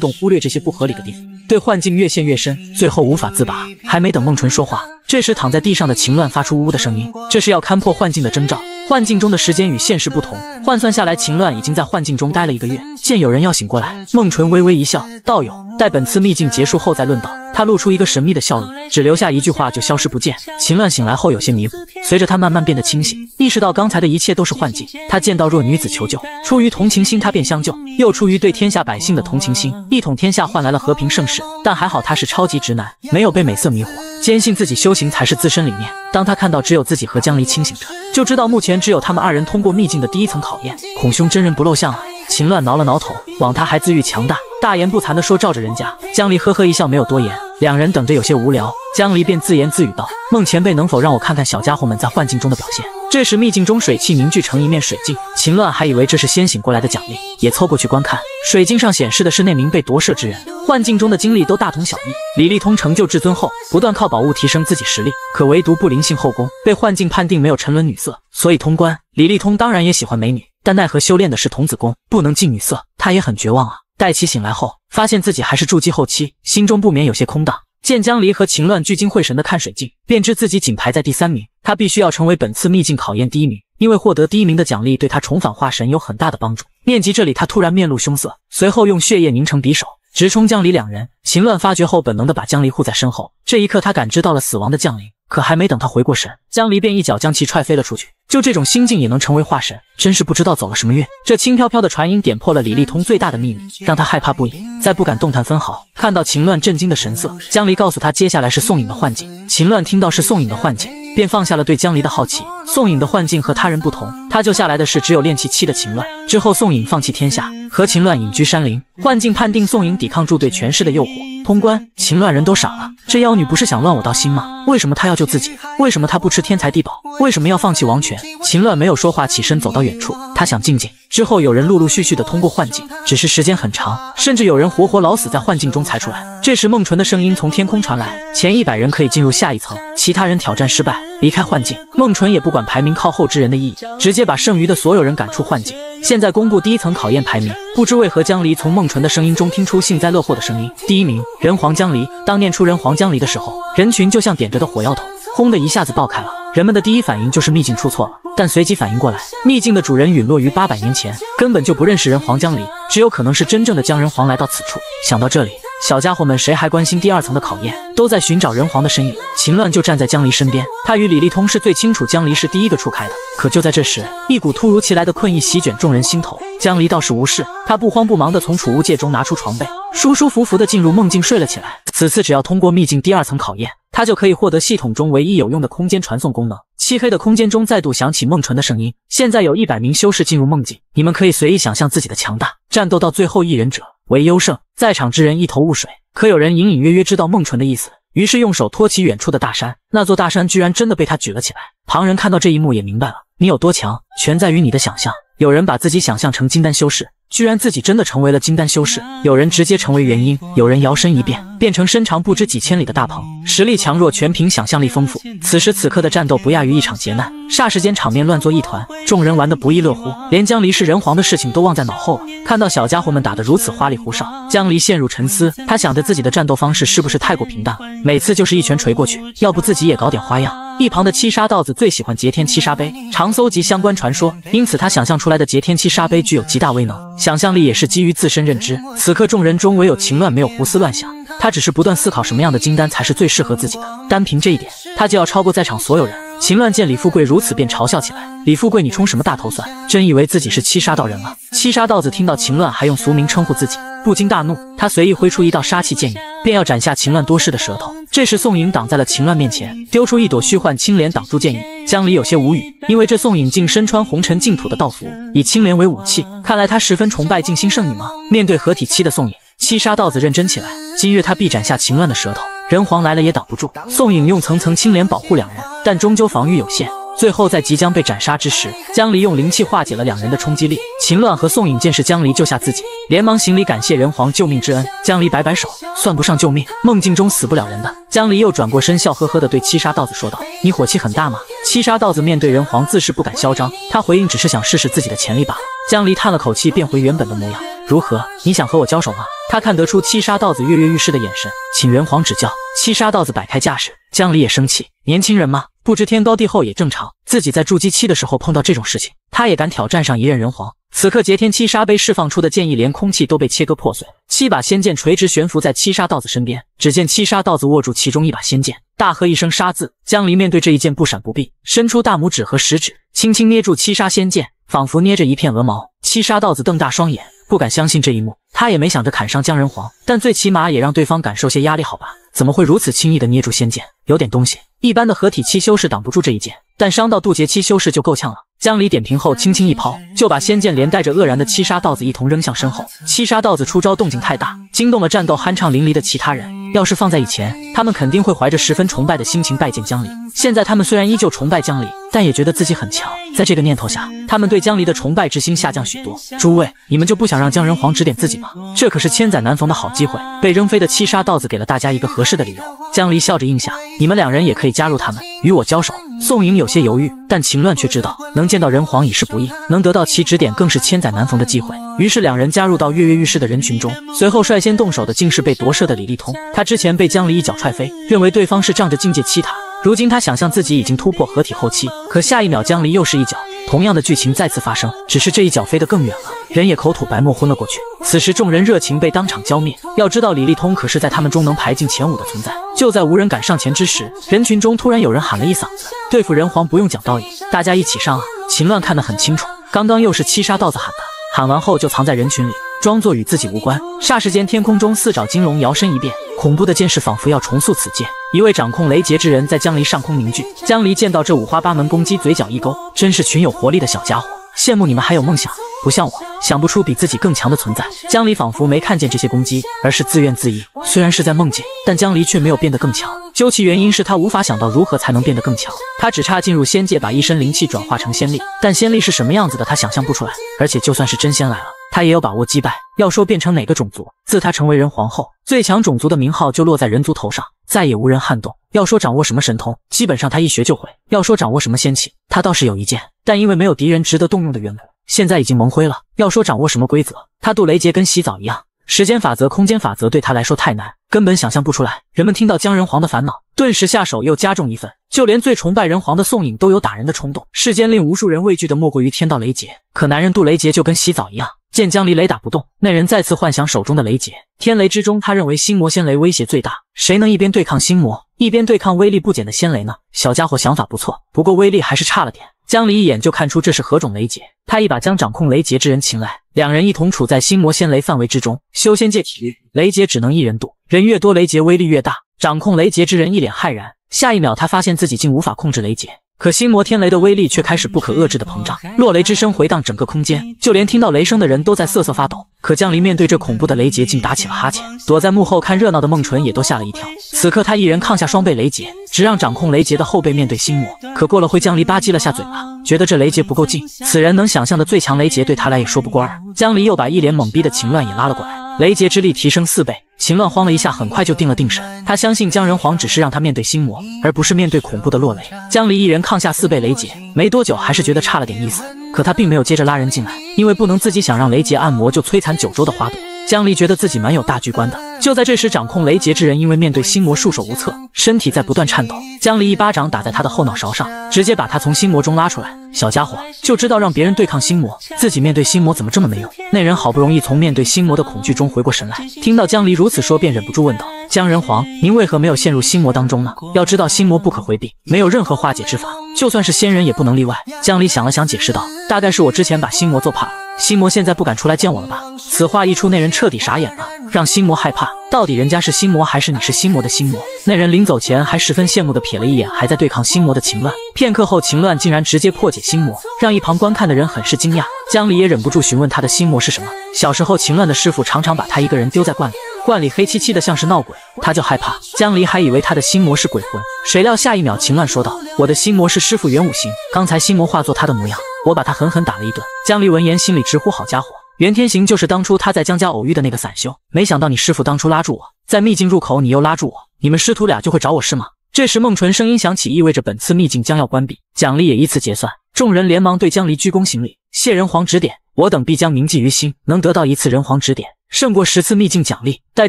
动忽略这些不合理的地方。对幻境越陷越深，最后无法自拔。还没等孟纯说话，这时躺在地上的秦乱发出呜呜的声音，这是要勘破幻境的征兆。幻境中的时间与现实不同，换算下来，秦乱已经在幻境中待了一个月。见有人要醒过来，孟纯微微一笑，道友，待本次秘境结束后再论道。他露出一个神秘的笑容，只留下一句话就消失不见。秦乱醒来后有些迷糊，随着他慢慢变得清醒，意识到刚才的一切都是幻境。他见到弱女子求救，出于同情心，他便相救，又出于对天下百姓的同情心，一统天下换来了和平盛世。但还好他是超级直男，没有被美色迷惑，坚信自己修行才是自身理念。当他看到只有自己和江离清醒着，就知道目前只有他们二人通过秘境的第一层考验。孔兄真人不露相啊！秦乱挠了挠头，枉他还自愈强大，大言不惭地说罩着人家。江离呵呵一笑，没有多言。两人等着有些无聊，江离便自言自语道：“孟前辈能否让我看看小家伙们在幻境中的表现？”这时秘境中水汽凝聚成一面水镜，秦乱还以为这是先醒过来的奖励，也凑过去观看。水镜上显示的是那名被夺舍之人，幻境中的经历都大同小异。李立通成就至尊后，不断靠宝物提升自己实力，可唯独不灵性后宫，被幻境判定没有沉沦女色，所以通关。李立通当然也喜欢美女，但奈何修炼的是童子功，不能近女色，他也很绝望啊。待其醒来后，发现自己还是筑基后期，心中不免有些空荡。见江离和秦乱聚精会神的看水镜，便知自己仅排在第三名。他必须要成为本次秘境考验第一名，因为获得第一名的奖励对他重返化神有很大的帮助。念及这里，他突然面露凶色，随后用血液凝成匕首，直冲江离两人。秦乱发觉后，本能的把江离护在身后。这一刻，他感知到了死亡的降临。可还没等他回过神，江离便一脚将其踹飞了出去。就这种心境也能成为化神，真是不知道走了什么运。这轻飘飘的传音点破了李立通最大的秘密，让他害怕不已，再不敢动弹分毫。看到秦乱震惊的神色，江离告诉他，接下来是宋颖的幻境。秦乱听到是宋颖的幻境，便放下了对江离的好奇。宋颖的幻境和他人不同，他救下来的是只有炼气期的秦乱。之后，宋颖放弃天下，和秦乱隐居山林。幻境判定宋颖抵抗住对权势的诱惑，通关。秦乱人都傻了，这妖女不是想乱我道心吗？为什么她要救自己？为什么她不吃天才地宝？为什么要放弃王权？秦乱没有说话，起身走到远处，他想静静。之后有人陆陆续续的通过幻境，只是时间很长，甚至有人活活老死在幻境中才出来。这时孟纯的声音从天空传来：前一百人可以进入下一层，其他人挑战失败离开幻境。孟纯也不管排名靠后之人的意义，直接把剩余的所有人赶出幻境。现在公布第一层考验排名，不知为何江离从孟纯的声音中听出幸灾乐祸的声音。第一名人皇江离。当念出人皇江离的时候，人群就像点着的火药桶，轰的一下子爆开了。人们的第一反应就是秘境出错了，但随即反应过来，秘境的主人陨落于八百年前，根本就不认识人皇江离，只有可能是真正的江人皇来到此处。想到这里。小家伙们谁还关心第二层的考验？都在寻找人皇的身影。秦乱就站在江离身边，他与李立通是最清楚江离是第一个出开的。可就在这时，一股突如其来的困意席卷众人心头。江离倒是无事，他不慌不忙地从储物戒中拿出床被，舒舒服服地进入梦境睡了起来。此次只要通过秘境第二层考验，他就可以获得系统中唯一有用的空间传送功能。漆黑的空间中再度响起梦纯的声音：“现在有一百名修士进入梦境，你们可以随意想象自己的强大，战斗到最后一人者。”为优胜，在场之人一头雾水。可有人隐隐约约知道孟纯的意思，于是用手托起远处的大山，那座大山居然真的被他举了起来。旁人看到这一幕也明白了，你有多强，全在于你的想象。有人把自己想象成金丹修士。居然自己真的成为了金丹修士，有人直接成为元婴，有人摇身一变变成身长不知几千里的大鹏，实力强弱全凭想象力丰富。此时此刻的战斗不亚于一场劫难，霎时间场面乱作一团，众人玩得不亦乐乎，连江离是人皇的事情都忘在脑后了。看到小家伙们打得如此花里胡哨，江离陷入沉思，他想着自己的战斗方式是不是太过平淡了，每次就是一拳锤过去，要不自己也搞点花样。一旁的七杀道子最喜欢劫天七杀杯，常搜集相关传说，因此他想象出来的劫天七杀杯具有极大威能。想象力也是基于自身认知。此刻众人中唯有秦乱没有胡思乱想。他只是不断思考什么样的金丹才是最适合自己的。单凭这一点，他就要超过在场所有人。秦乱见李富贵如此，便嘲笑起来：“李富贵，你充什么大头蒜？真以为自己是七杀道人了？”七杀道子听到秦乱还用俗名称呼自己，不禁大怒。他随意挥出一道杀气剑影，便要斩下秦乱多事的舌头。这时宋颖挡在了秦乱面前，丢出一朵虚幻青莲挡住剑影。江离有些无语，因为这宋颖竟身穿红尘净土的道服，以青莲为武器，看来他十分崇拜静心圣女吗？面对合体期的宋颖，七杀道子认真起来。今日他必斩下秦乱的舌头。人皇来了也挡不住。宋颖用层层青莲保护两人，但终究防御有限。最后在即将被斩杀之时，江离用灵气化解了两人的冲击力。秦乱和宋颖见是江离救下自己，连忙行礼感谢人皇救命之恩。江离摆摆手，算不上救命，梦境中死不了人的。江离又转过身，笑呵呵地对七杀道子说道：“你火气很大吗？”七杀道子面对人皇自是不敢嚣张，他回应只是想试试自己的潜力罢了。江离叹了口气，变回原本的模样。如何？你想和我交手吗？他看得出七杀道子跃跃欲试的眼神，请人皇指教。七杀道子摆开架势，江离也生气，年轻人嘛，不知天高地厚也正常。自己在筑基期的时候碰到这种事情，他也敢挑战上一任人皇。此刻劫天七杀杯释放出的剑意，连空气都被切割破碎，七把仙剑垂直悬浮在七杀道子身边。只见七杀道子握住其中一把仙剑，大喝一声“杀”字。江离面对这一剑不闪不避，伸出大拇指和食指，轻轻捏住七杀仙剑，仿佛捏着一片鹅毛。七杀道子瞪大双眼。不敢相信这一幕，他也没想着砍伤江人皇，但最起码也让对方感受些压力，好吧？怎么会如此轻易的捏住仙剑？有点东西。一般的合体期修士挡不住这一剑，但伤到渡劫期修士就够呛了。江离点评后，轻轻一抛，就把仙剑连带着愕然的七杀道子一同扔向身后。七杀道子出招动静太大，惊动了战斗酣畅淋漓的其他人。要是放在以前，他们肯定会怀着十分崇拜的心情拜见江离。现在他们虽然依旧崇拜江离，但也觉得自己很强。在这个念头下，他们对江离的崇拜之心下降许多。诸位，你们就不想让江人皇指点自己吗？这可是千载难逢的好机会。被扔飞的七杀道子给了大家一个合适的理由。江离笑着应下，你们两人也可以加入他们，与我交手。宋颖有些犹豫，但秦乱却知道，能见到人皇已是不易，能得到其指点更是千载难逢的机会。于是两人加入到跃跃欲试的人群中。随后率先动手的竟是被夺舍的李立通。他之前被江离一脚踹飞，认为对方是仗着境界欺他。如今他想象自己已经突破合体后期，可下一秒江离又是一脚，同样的剧情再次发生，只是这一脚飞得更远了，人也口吐白沫昏了过去。此时众人热情被当场浇灭。要知道李立通可是在他们中能排进前五的存在。就在无人敢上前之时，人群中突然有人喊了一嗓子：“对付人皇不用讲道义，大家一起上啊！”秦乱看得很清楚，刚刚又是七杀道子喊的。喊完后就藏在人群里。装作与自己无关。霎时间，天空中四爪金龙摇身一变，恐怖的剑势仿佛要重塑此界。一位掌控雷劫之人在江离上空凝聚。江离见到这五花八门攻击，嘴角一勾，真是群有活力的小家伙。羡慕你们还有梦想，不像我，想不出比自己更强的存在。江离仿佛没看见这些攻击，而是自怨自艾。虽然是在梦境，但江离却没有变得更强。究其原因，是他无法想到如何才能变得更强。他只差进入仙界，把一身灵气转化成仙力，但仙力是什么样子的，他想象不出来。而且就算是真仙来了，他也有把握击败。要说变成哪个种族，自他成为人皇后，最强种族的名号就落在人族头上，再也无人撼动。要说掌握什么神通，基本上他一学就会。要说掌握什么仙器，他倒是有一件，但因为没有敌人值得动用的缘故，现在已经蒙灰了。要说掌握什么规则，他杜雷杰跟洗澡一样。时间法则、空间法则对他来说太难，根本想象不出来。人们听到江人皇的烦恼，顿时下手又加重一分。就连最崇拜人皇的宋颖都有打人的冲动。世间令无数人畏惧的莫过于天道雷劫，可男人渡雷劫就跟洗澡一样。见江离雷打不动，那人再次幻想手中的雷劫。天雷之中，他认为心魔仙雷威胁最大。谁能一边对抗心魔，一边对抗威力不减的仙雷呢？小家伙想法不错，不过威力还是差了点。江离一眼就看出这是何种雷劫，他一把将掌控雷劫之人擒来，两人一同处在心魔仙雷范围之中。修仙界体力，雷劫只能一人渡，人越多，雷劫威力越大。掌控雷劫之人一脸骇然，下一秒他发现自己竟无法控制雷劫。可心魔天雷的威力却开始不可遏制的膨胀，落雷之声回荡整个空间，就连听到雷声的人都在瑟瑟发抖。可江离面对这恐怖的雷劫，竟打起了哈欠。躲在幕后看热闹的孟纯也都吓了一跳。此刻他一人抗下双倍雷劫，只让掌控雷劫的后辈面对心魔。可过了会，江离吧唧了下嘴巴，觉得这雷劫不够劲。此人能想象的最强雷劫，对他来也说不过二。江离又把一脸懵逼的秦乱也拉了过来，雷劫之力提升四倍。秦乱慌了一下，很快就定了定神。他相信江仁皇只是让他面对心魔，而不是面对恐怖的落雷。江离一人抗下四倍雷劫，没多久还是觉得差了点意思。可他并没有接着拉人进来，因为不能自己想让雷劫按摩就摧残九州的花朵。江离觉得自己蛮有大局观的。就在这时，掌控雷劫之人因为面对心魔束手无策，身体在不断颤抖。江离一巴掌打在他的后脑勺上，直接把他从心魔中拉出来。小家伙就知道让别人对抗心魔，自己面对心魔怎么这么没用？那人好不容易从面对心魔的恐惧中回过神来，听到江离如此说，便忍不住问道：“江仁皇，您为何没有陷入心魔当中呢？要知道心魔不可回避，没有任何化解之法，就算是仙人也不能例外。江离想了想，解释道：“大概是我之前把心魔做怕了，心魔现在不敢出来见我了吧？”此话一出，那人彻底傻眼了，让心魔害怕。到底人家是心魔还是你是心魔的心魔？那人临走前还十分羡慕的瞥了一眼还在对抗心魔的秦乱，片刻后秦乱竟然直接破解心魔，让一旁观看的人很是惊讶。江离也忍不住询问他的心魔是什么。小时候秦乱的师傅常常把他一个人丢在罐里，罐里黑漆漆的像是闹鬼，他就害怕。江离还以为他的心魔是鬼魂，谁料下一秒秦乱说道：“我的心魔是师傅元武行，刚才心魔化作他的模样，我把他狠狠打了一顿。”江离闻言心里直呼好家伙。袁天行就是当初他在江家偶遇的那个散修，没想到你师傅当初拉住我，在秘境入口，你又拉住我，你们师徒俩就会找我是吗？这时孟纯声音响起，意味着本次秘境将要关闭，奖励也依次结算。众人连忙对江离鞠躬行礼，谢人皇指点，我等必将铭记于心，能得到一次人皇指点，胜过十次秘境奖励。待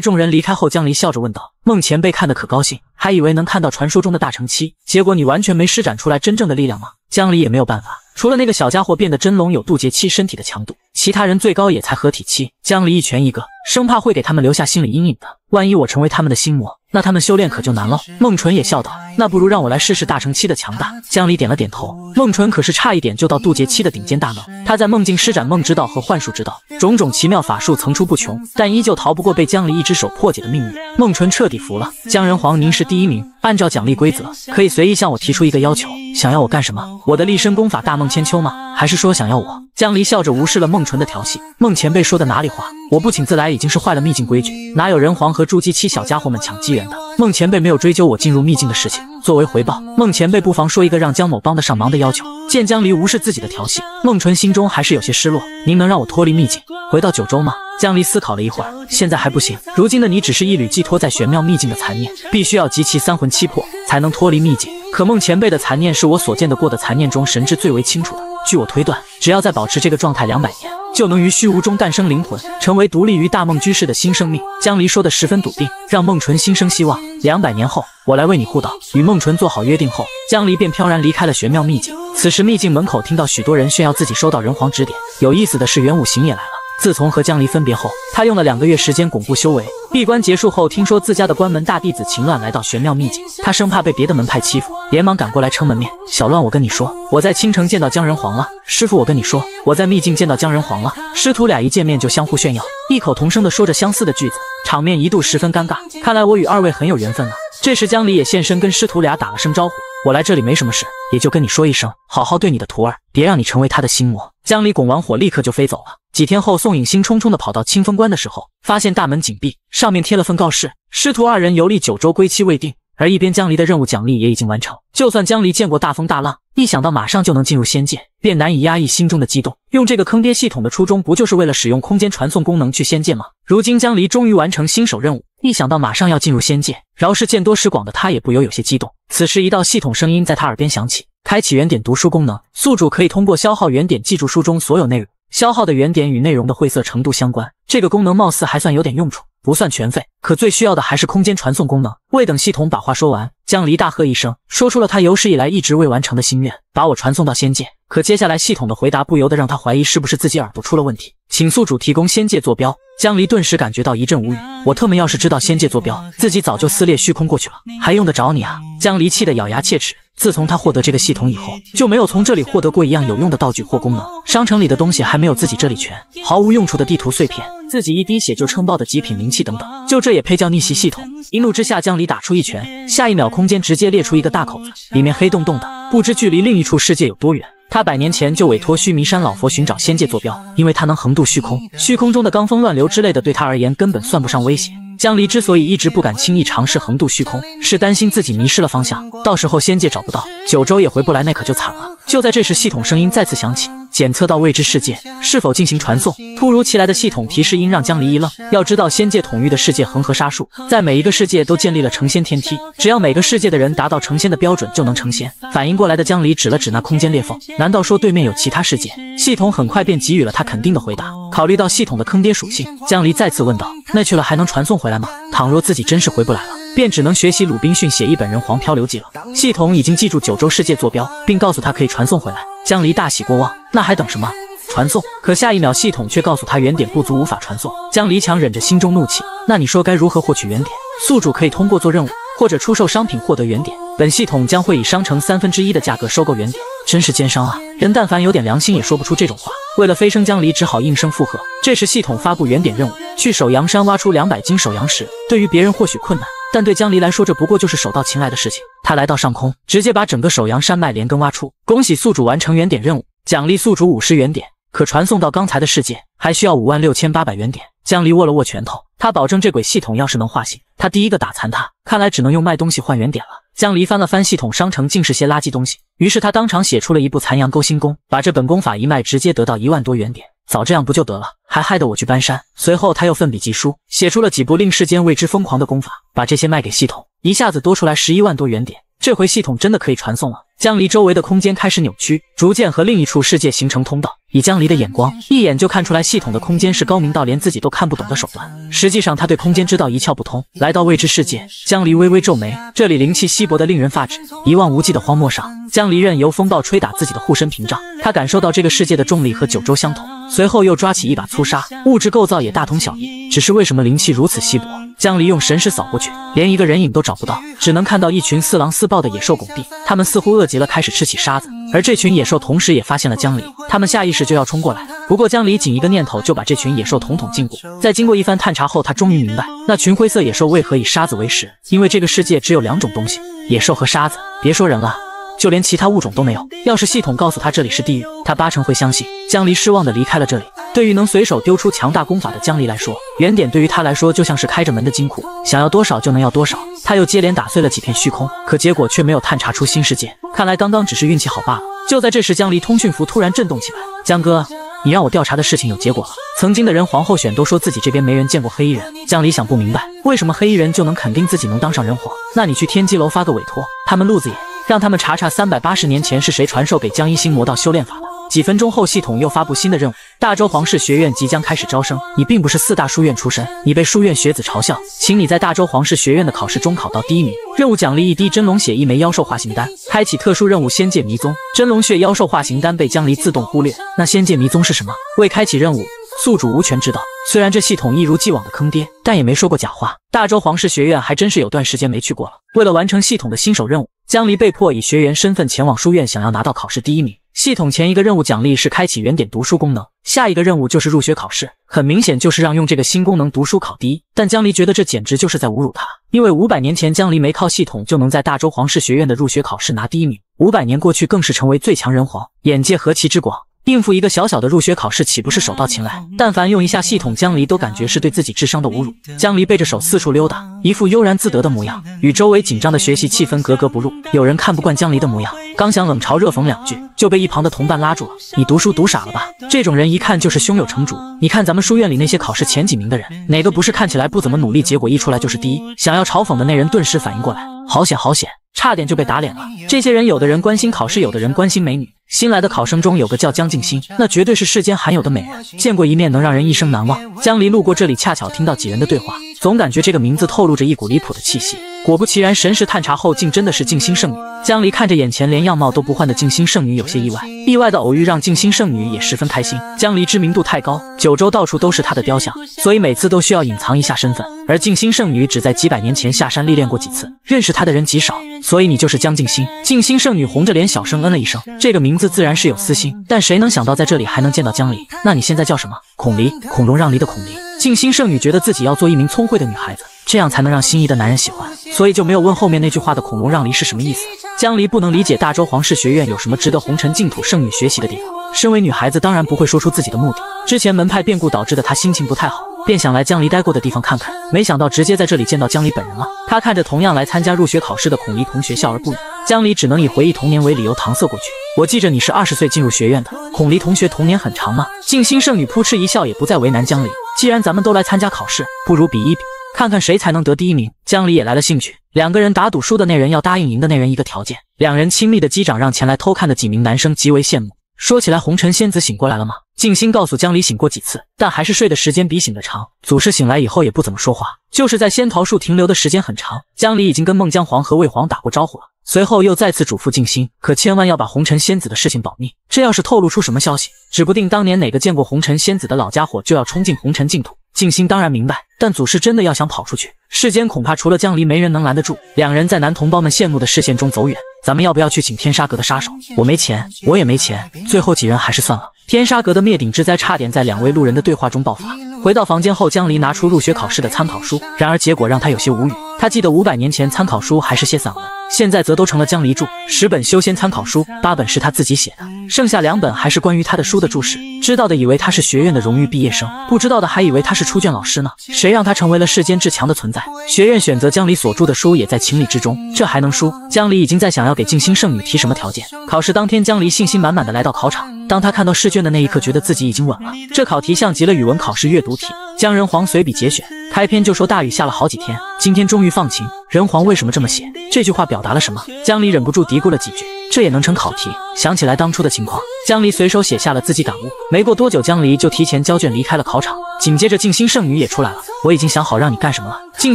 众人离开后，江离笑着问道：“孟前辈看得可高兴？还以为能看到传说中的大成期，结果你完全没施展出来真正的力量吗？”江离也没有办法。除了那个小家伙变得真龙有渡劫期身体的强度，其他人最高也才合体期。江离一拳一个，生怕会给他们留下心理阴影的。万一我成为他们的心魔，那他们修炼可就难了。孟纯也笑道：“那不如让我来试试大成期的强大。”江离点了点头。孟纯可是差一点就到渡劫期的顶尖大能，他在梦境施展梦之道和幻术之道，种种奇妙法术层出不穷，但依旧逃不过被江离一只手破解的命运。孟纯彻底服了。江仁皇，您是第一名，按照奖励规则，可以随意向我提出一个要求。想要我干什么？我的立身功法大梦千秋吗？还是说想要我？江离笑着无视了孟纯纯的调戏。孟前辈说的哪里话？我不请自来已经是坏了秘境规矩，哪有人皇和筑基期小家伙们抢机缘的？孟前辈没有追究我进入秘境的事情，作为回报，孟前辈不妨说一个让江某帮得上忙的要求。见江离无视自己的调戏，孟纯心中还是有些失落。您能让我脱离秘境，回到九州吗？江离思考了一会儿，现在还不行。如今的你只是一缕寄托在玄妙秘境的残念，必须要集齐三魂七魄才能脱离秘境。可孟前辈的残念是我所见得过的残念中神智最为清楚的。据我推断，只要再保持这个状态两百年，就能于虚无中诞生灵魂，成为独立于大梦居士的新生命。江离说的十分笃定，让孟纯心生希望。两百年后，我来为你护道。与孟纯做好约定后，江离便飘然离开了玄妙秘境。此时，秘境门口听到许多人炫耀自己收到人皇指点。有意思的是，元武行也来了。自从和江离分别后，他用了两个月时间巩固修为。闭关结束后，听说自家的关门大弟子秦乱来到玄妙秘境，他生怕被别的门派欺负，连忙赶过来撑门面。小乱，我跟你说，我在青城见到江人皇了。师傅，我跟你说，我在秘境见到江人皇了。师徒俩一见面就相互炫耀，异口同声的说着相似的句子，场面一度十分尴尬。看来我与二位很有缘分了。这时江离也现身，跟师徒俩打了声招呼。我来这里没什么事，也就跟你说一声，好好对你的徒儿，别让你成为他的心魔。江离拱完火，立刻就飞走了。几天后，宋颖兴冲冲的跑到清风关的时候，发现大门紧闭，上面贴了份告示，师徒二人游历九州，归期未定。而一边江离的任务奖励也已经完成，就算江离见过大风大浪，一想到马上就能进入仙界，便难以压抑心中的激动。用这个坑爹系统的初衷，不就是为了使用空间传送功能去仙界吗？如今江离终于完成新手任务，一想到马上要进入仙界，饶是见多识广的他也不由有些激动。此时，一道系统声音在他耳边响起：“开启原点读书功能，宿主可以通过消耗原点记住书中所有内容。消耗的原点与内容的晦涩程度相关。这个功能貌似还算有点用处。”不算全废，可最需要的还是空间传送功能。未等系统把话说完，江离大喝一声，说出了他有史以来一直未完成的心愿：把我传送到仙界。可接下来系统的回答不由得让他怀疑是不是自己耳朵出了问题，请宿主提供仙界坐标。江离顿时感觉到一阵无语，我特么要是知道仙界坐标，自己早就撕裂虚空过去了，还用得着你啊？江离气得咬牙切齿。自从他获得这个系统以后，就没有从这里获得过一样有用的道具或功能。商城里的东西还没有自己这里全，毫无用处的地图碎片，自己一滴血就撑爆的极品灵气等等，就这也配叫逆袭系统？一怒之下，江离打出一拳，下一秒空间直接裂出一个大口子，里面黑洞洞的，不知距离另一处世界有多远。他百年前就委托须弥山老佛寻找仙界坐标，因为他能横渡虚空，虚空中的罡风乱流之类的对他而言根本算不上威胁。江离之所以一直不敢轻易尝试横渡虚空，是担心自己迷失了方向，到时候仙界找不到，九州也回不来，那可就惨了。就在这时，系统声音再次响起。检测到未知世界是否进行传送？突如其来的系统提示音让江离一愣。要知道，仙界统御的世界恒河沙数，在每一个世界都建立了成仙天梯，只要每个世界的人达到成仙的标准，就能成仙。反应过来的江离指了指那空间裂缝，难道说对面有其他世界？系统很快便给予了他肯定的回答。考虑到系统的坑爹属性，江离再次问道：“那去了还能传送回来吗？倘若自己真是回不来了？”便只能学习鲁滨逊写一本人皇漂流记了。系统已经记住九州世界坐标，并告诉他可以传送回来。江离大喜过望，那还等什么？传送！可下一秒，系统却告诉他原点不足，无法传送。江离强忍着心中怒气，那你说该如何获取原点？宿主可以通过做任务或者出售商品获得原点，本系统将会以商城三分之一的价格收购原点。真是奸商啊！人但凡有点良心也说不出这种话。为了飞升江离，只好应声附和。这时系统发布原点任务：去首阳山挖出两百斤首阳石。对于别人或许困难，但对江离来说，这不过就是手到擒来的事情。他来到上空，直接把整个首阳山脉连根挖出。恭喜宿主完成原点任务，奖励宿主五十原点，可传送到刚才的世界，还需要五万六千八百原点。江离握了握拳头，他保证这鬼系统要是能化形，他第一个打残他。看来只能用卖东西换原点了。江离翻了翻系统商城，竟是些垃圾东西。于是他当场写出了一部残阳勾心功，把这本功法一卖，直接得到一万多原点。早这样不就得了，还害得我去搬山。随后他又奋笔疾书，写出了几部令世间为之疯狂的功法，把这些卖给系统，一下子多出来十一万多原点。这回系统真的可以传送了。江离周围的空间开始扭曲，逐渐和另一处世界形成通道。以江离的眼光，一眼就看出来系统的空间是高明到连自己都看不懂的手段。实际上，他对空间之道一窍不通。来到未知世界，江离微微皱眉，这里灵气稀薄的令人发指。一望无际的荒漠上，江离任由风暴吹打自己的护身屏障。他感受到这个世界的重力和九州相同，随后又抓起一把粗沙，物质构造也大同小异。只是为什么灵气如此稀薄？江离用神识扫过去，连一个人影都找不到，只能看到一群似狼似豹的野兽拱地。他们似乎饿极了，开始吃起沙子。而这群野兽同时也发现了江离，他们下意识就要冲过来。不过江离仅一个念头就把这群野兽统统禁锢。在经过一番探查后，他终于明白那群灰色野兽为何以沙子为食，因为这个世界只有两种东西：野兽和沙子。别说人了。就连其他物种都没有。要是系统告诉他这里是地狱，他八成会相信。江离失望的离开了这里。对于能随手丢出强大功法的江离来说，原点对于他来说就像是开着门的金库，想要多少就能要多少。他又接连打碎了几片虚空，可结果却没有探查出新世界。看来刚刚只是运气好罢了。就在这时，江离通讯服突然震动起来。江哥，你让我调查的事情有结果了。曾经的人皇候选都说自己这边没人见过黑衣人。江离想不明白，为什么黑衣人就能肯定自己能当上人皇？那你去天机楼发个委托，他们路子野。让他们查查三百八十年前是谁传授给江一心魔道修炼法的。几分钟后，系统又发布新的任务：大周皇室学院即将开始招生。你并不是四大书院出身，你被书院学子嘲笑，请你在大周皇室学院的考试中考到第一名。任务奖励一滴真龙血，一枚妖兽化形丹。开启特殊任务：仙界迷踪。真龙血、妖兽化形丹被江离自动忽略。那仙界迷踪是什么？未开启任务。宿主无权知道。虽然这系统一如既往的坑爹，但也没说过假话。大周皇室学院还真是有段时间没去过了。为了完成系统的新手任务，江离被迫以学员身份前往书院，想要拿到考试第一名。系统前一个任务奖励是开启原点读书功能，下一个任务就是入学考试。很明显就是让用这个新功能读书考第一。但江离觉得这简直就是在侮辱他，因为五百年前江离没靠系统就能在大周皇室学院的入学考试拿第一名，五百年过去更是成为最强人皇，眼界何其之广。应付一个小小的入学考试，岂不是手到擒来？但凡用一下系统，江离都感觉是对自己智商的侮辱。江离背着手四处溜达，一副悠然自得的模样，与周围紧张的学习气氛格格不入。有人看不惯江离的模样，刚想冷嘲热讽两句，就被一旁的同伴拉住了：“你读书读傻了吧？这种人一看就是胸有成竹。你看咱们书院里那些考试前几名的人，哪个不是看起来不怎么努力，结果一出来就是第一？”想要嘲讽的那人顿时反应过来：“好险，好险，差点就被打脸了。”这些人有的人关心考试，有的人关心美女。新来的考生中有个叫江静心，那绝对是世间罕有的美人，见过一面能让人一生难忘。江离路过这里，恰巧听到几人的对话，总感觉这个名字透露着一股离谱的气息。果不其然，神识探查后，竟真的是静心圣女。江离看着眼前连样貌都不换的静心圣女，有些意外。意外的偶遇让静心圣女也十分开心。江离知名度太高，九州到处都是她的雕像，所以每次都需要隐藏一下身份。而静心圣女只在几百年前下山历练过几次，认识她的人极少，所以你就是江静心。静心圣女红着脸小声嗯了一声，这个名字自然是有私心，但谁能想到在这里还能见到江离？那你现在叫什么？孔离，孔融让梨的孔离。静心圣女觉得自己要做一名聪慧的女孩子，这样才能让心仪的男人喜欢，所以就没有问后面那句话的孔融让梨是什么意思。江离不能理解大周皇室学院有什么值得红尘净土圣女学习的地方。身为女孩子，当然不会说出自己的目的。之前门派变故导致的她心情不太好。便想来江离待过的地方看看，没想到直接在这里见到江离本人了。他看着同样来参加入学考试的孔离同学，笑而不语。江离只能以回忆童年为理由搪塞过去。我记着你是二十岁进入学院的。孔离同学童年很长吗？静心圣女扑哧一笑，也不再为难江离。既然咱们都来参加考试，不如比一比，看看谁才能得第一名。江离也来了兴趣。两个人打赌，输的那人要答应赢的那人一个条件。两人亲密的击掌，让前来偷看的几名男生极为羡慕。说起来，红尘仙子醒过来了吗？静心告诉江离醒过几次，但还是睡的时间比醒的长。祖师醒来以后也不怎么说话，就是在仙桃树停留的时间很长。江离已经跟孟姜黄和魏皇打过招呼了，随后又再次嘱咐静心，可千万要把红尘仙子的事情保密。这要是透露出什么消息，指不定当年哪个见过红尘仙子的老家伙就要冲进红尘净土。静心当然明白，但祖师真的要想跑出去，世间恐怕除了江离，没人能拦得住。两人在男同胞们羡慕的视线中走远。咱们要不要去请天杀阁的杀手？我没钱，我也没钱。最后几人还是算了。天杀阁的灭顶之灾差点在两位路人的对话中爆发。回到房间后，江离拿出入学考试的参考书，然而结果让他有些无语。他记得五百年前参考书还是些散文，现在则都成了江离著。十本修仙参考书，八本是他自己写的，剩下两本还是关于他的书的注释。知道的以为他是学院的荣誉毕业生，不知道的还以为他是出卷老师呢。谁让他成为了世间至强的存在？学院选择江离所著的书也在情理之中，这还能输？江离已经在想要给静心圣女提什么条件。考试当天，江离信心满满的来到考场。当他看到试卷的那一刻，觉得自己已经稳了。这考题像极了语文考试阅读题。姜仁皇随笔节选，开篇就说大雨下了好几天，今天终于放晴。仁皇为什么这么写？这句话表达了什么？江离忍不住嘀咕了几句，这也能成考题？想起来当初的情况，江离随手写下了自己感悟。没过多久，江离就提前交卷离开了考场。紧接着，静心圣女也出来了。我已经想好让你干什么了。静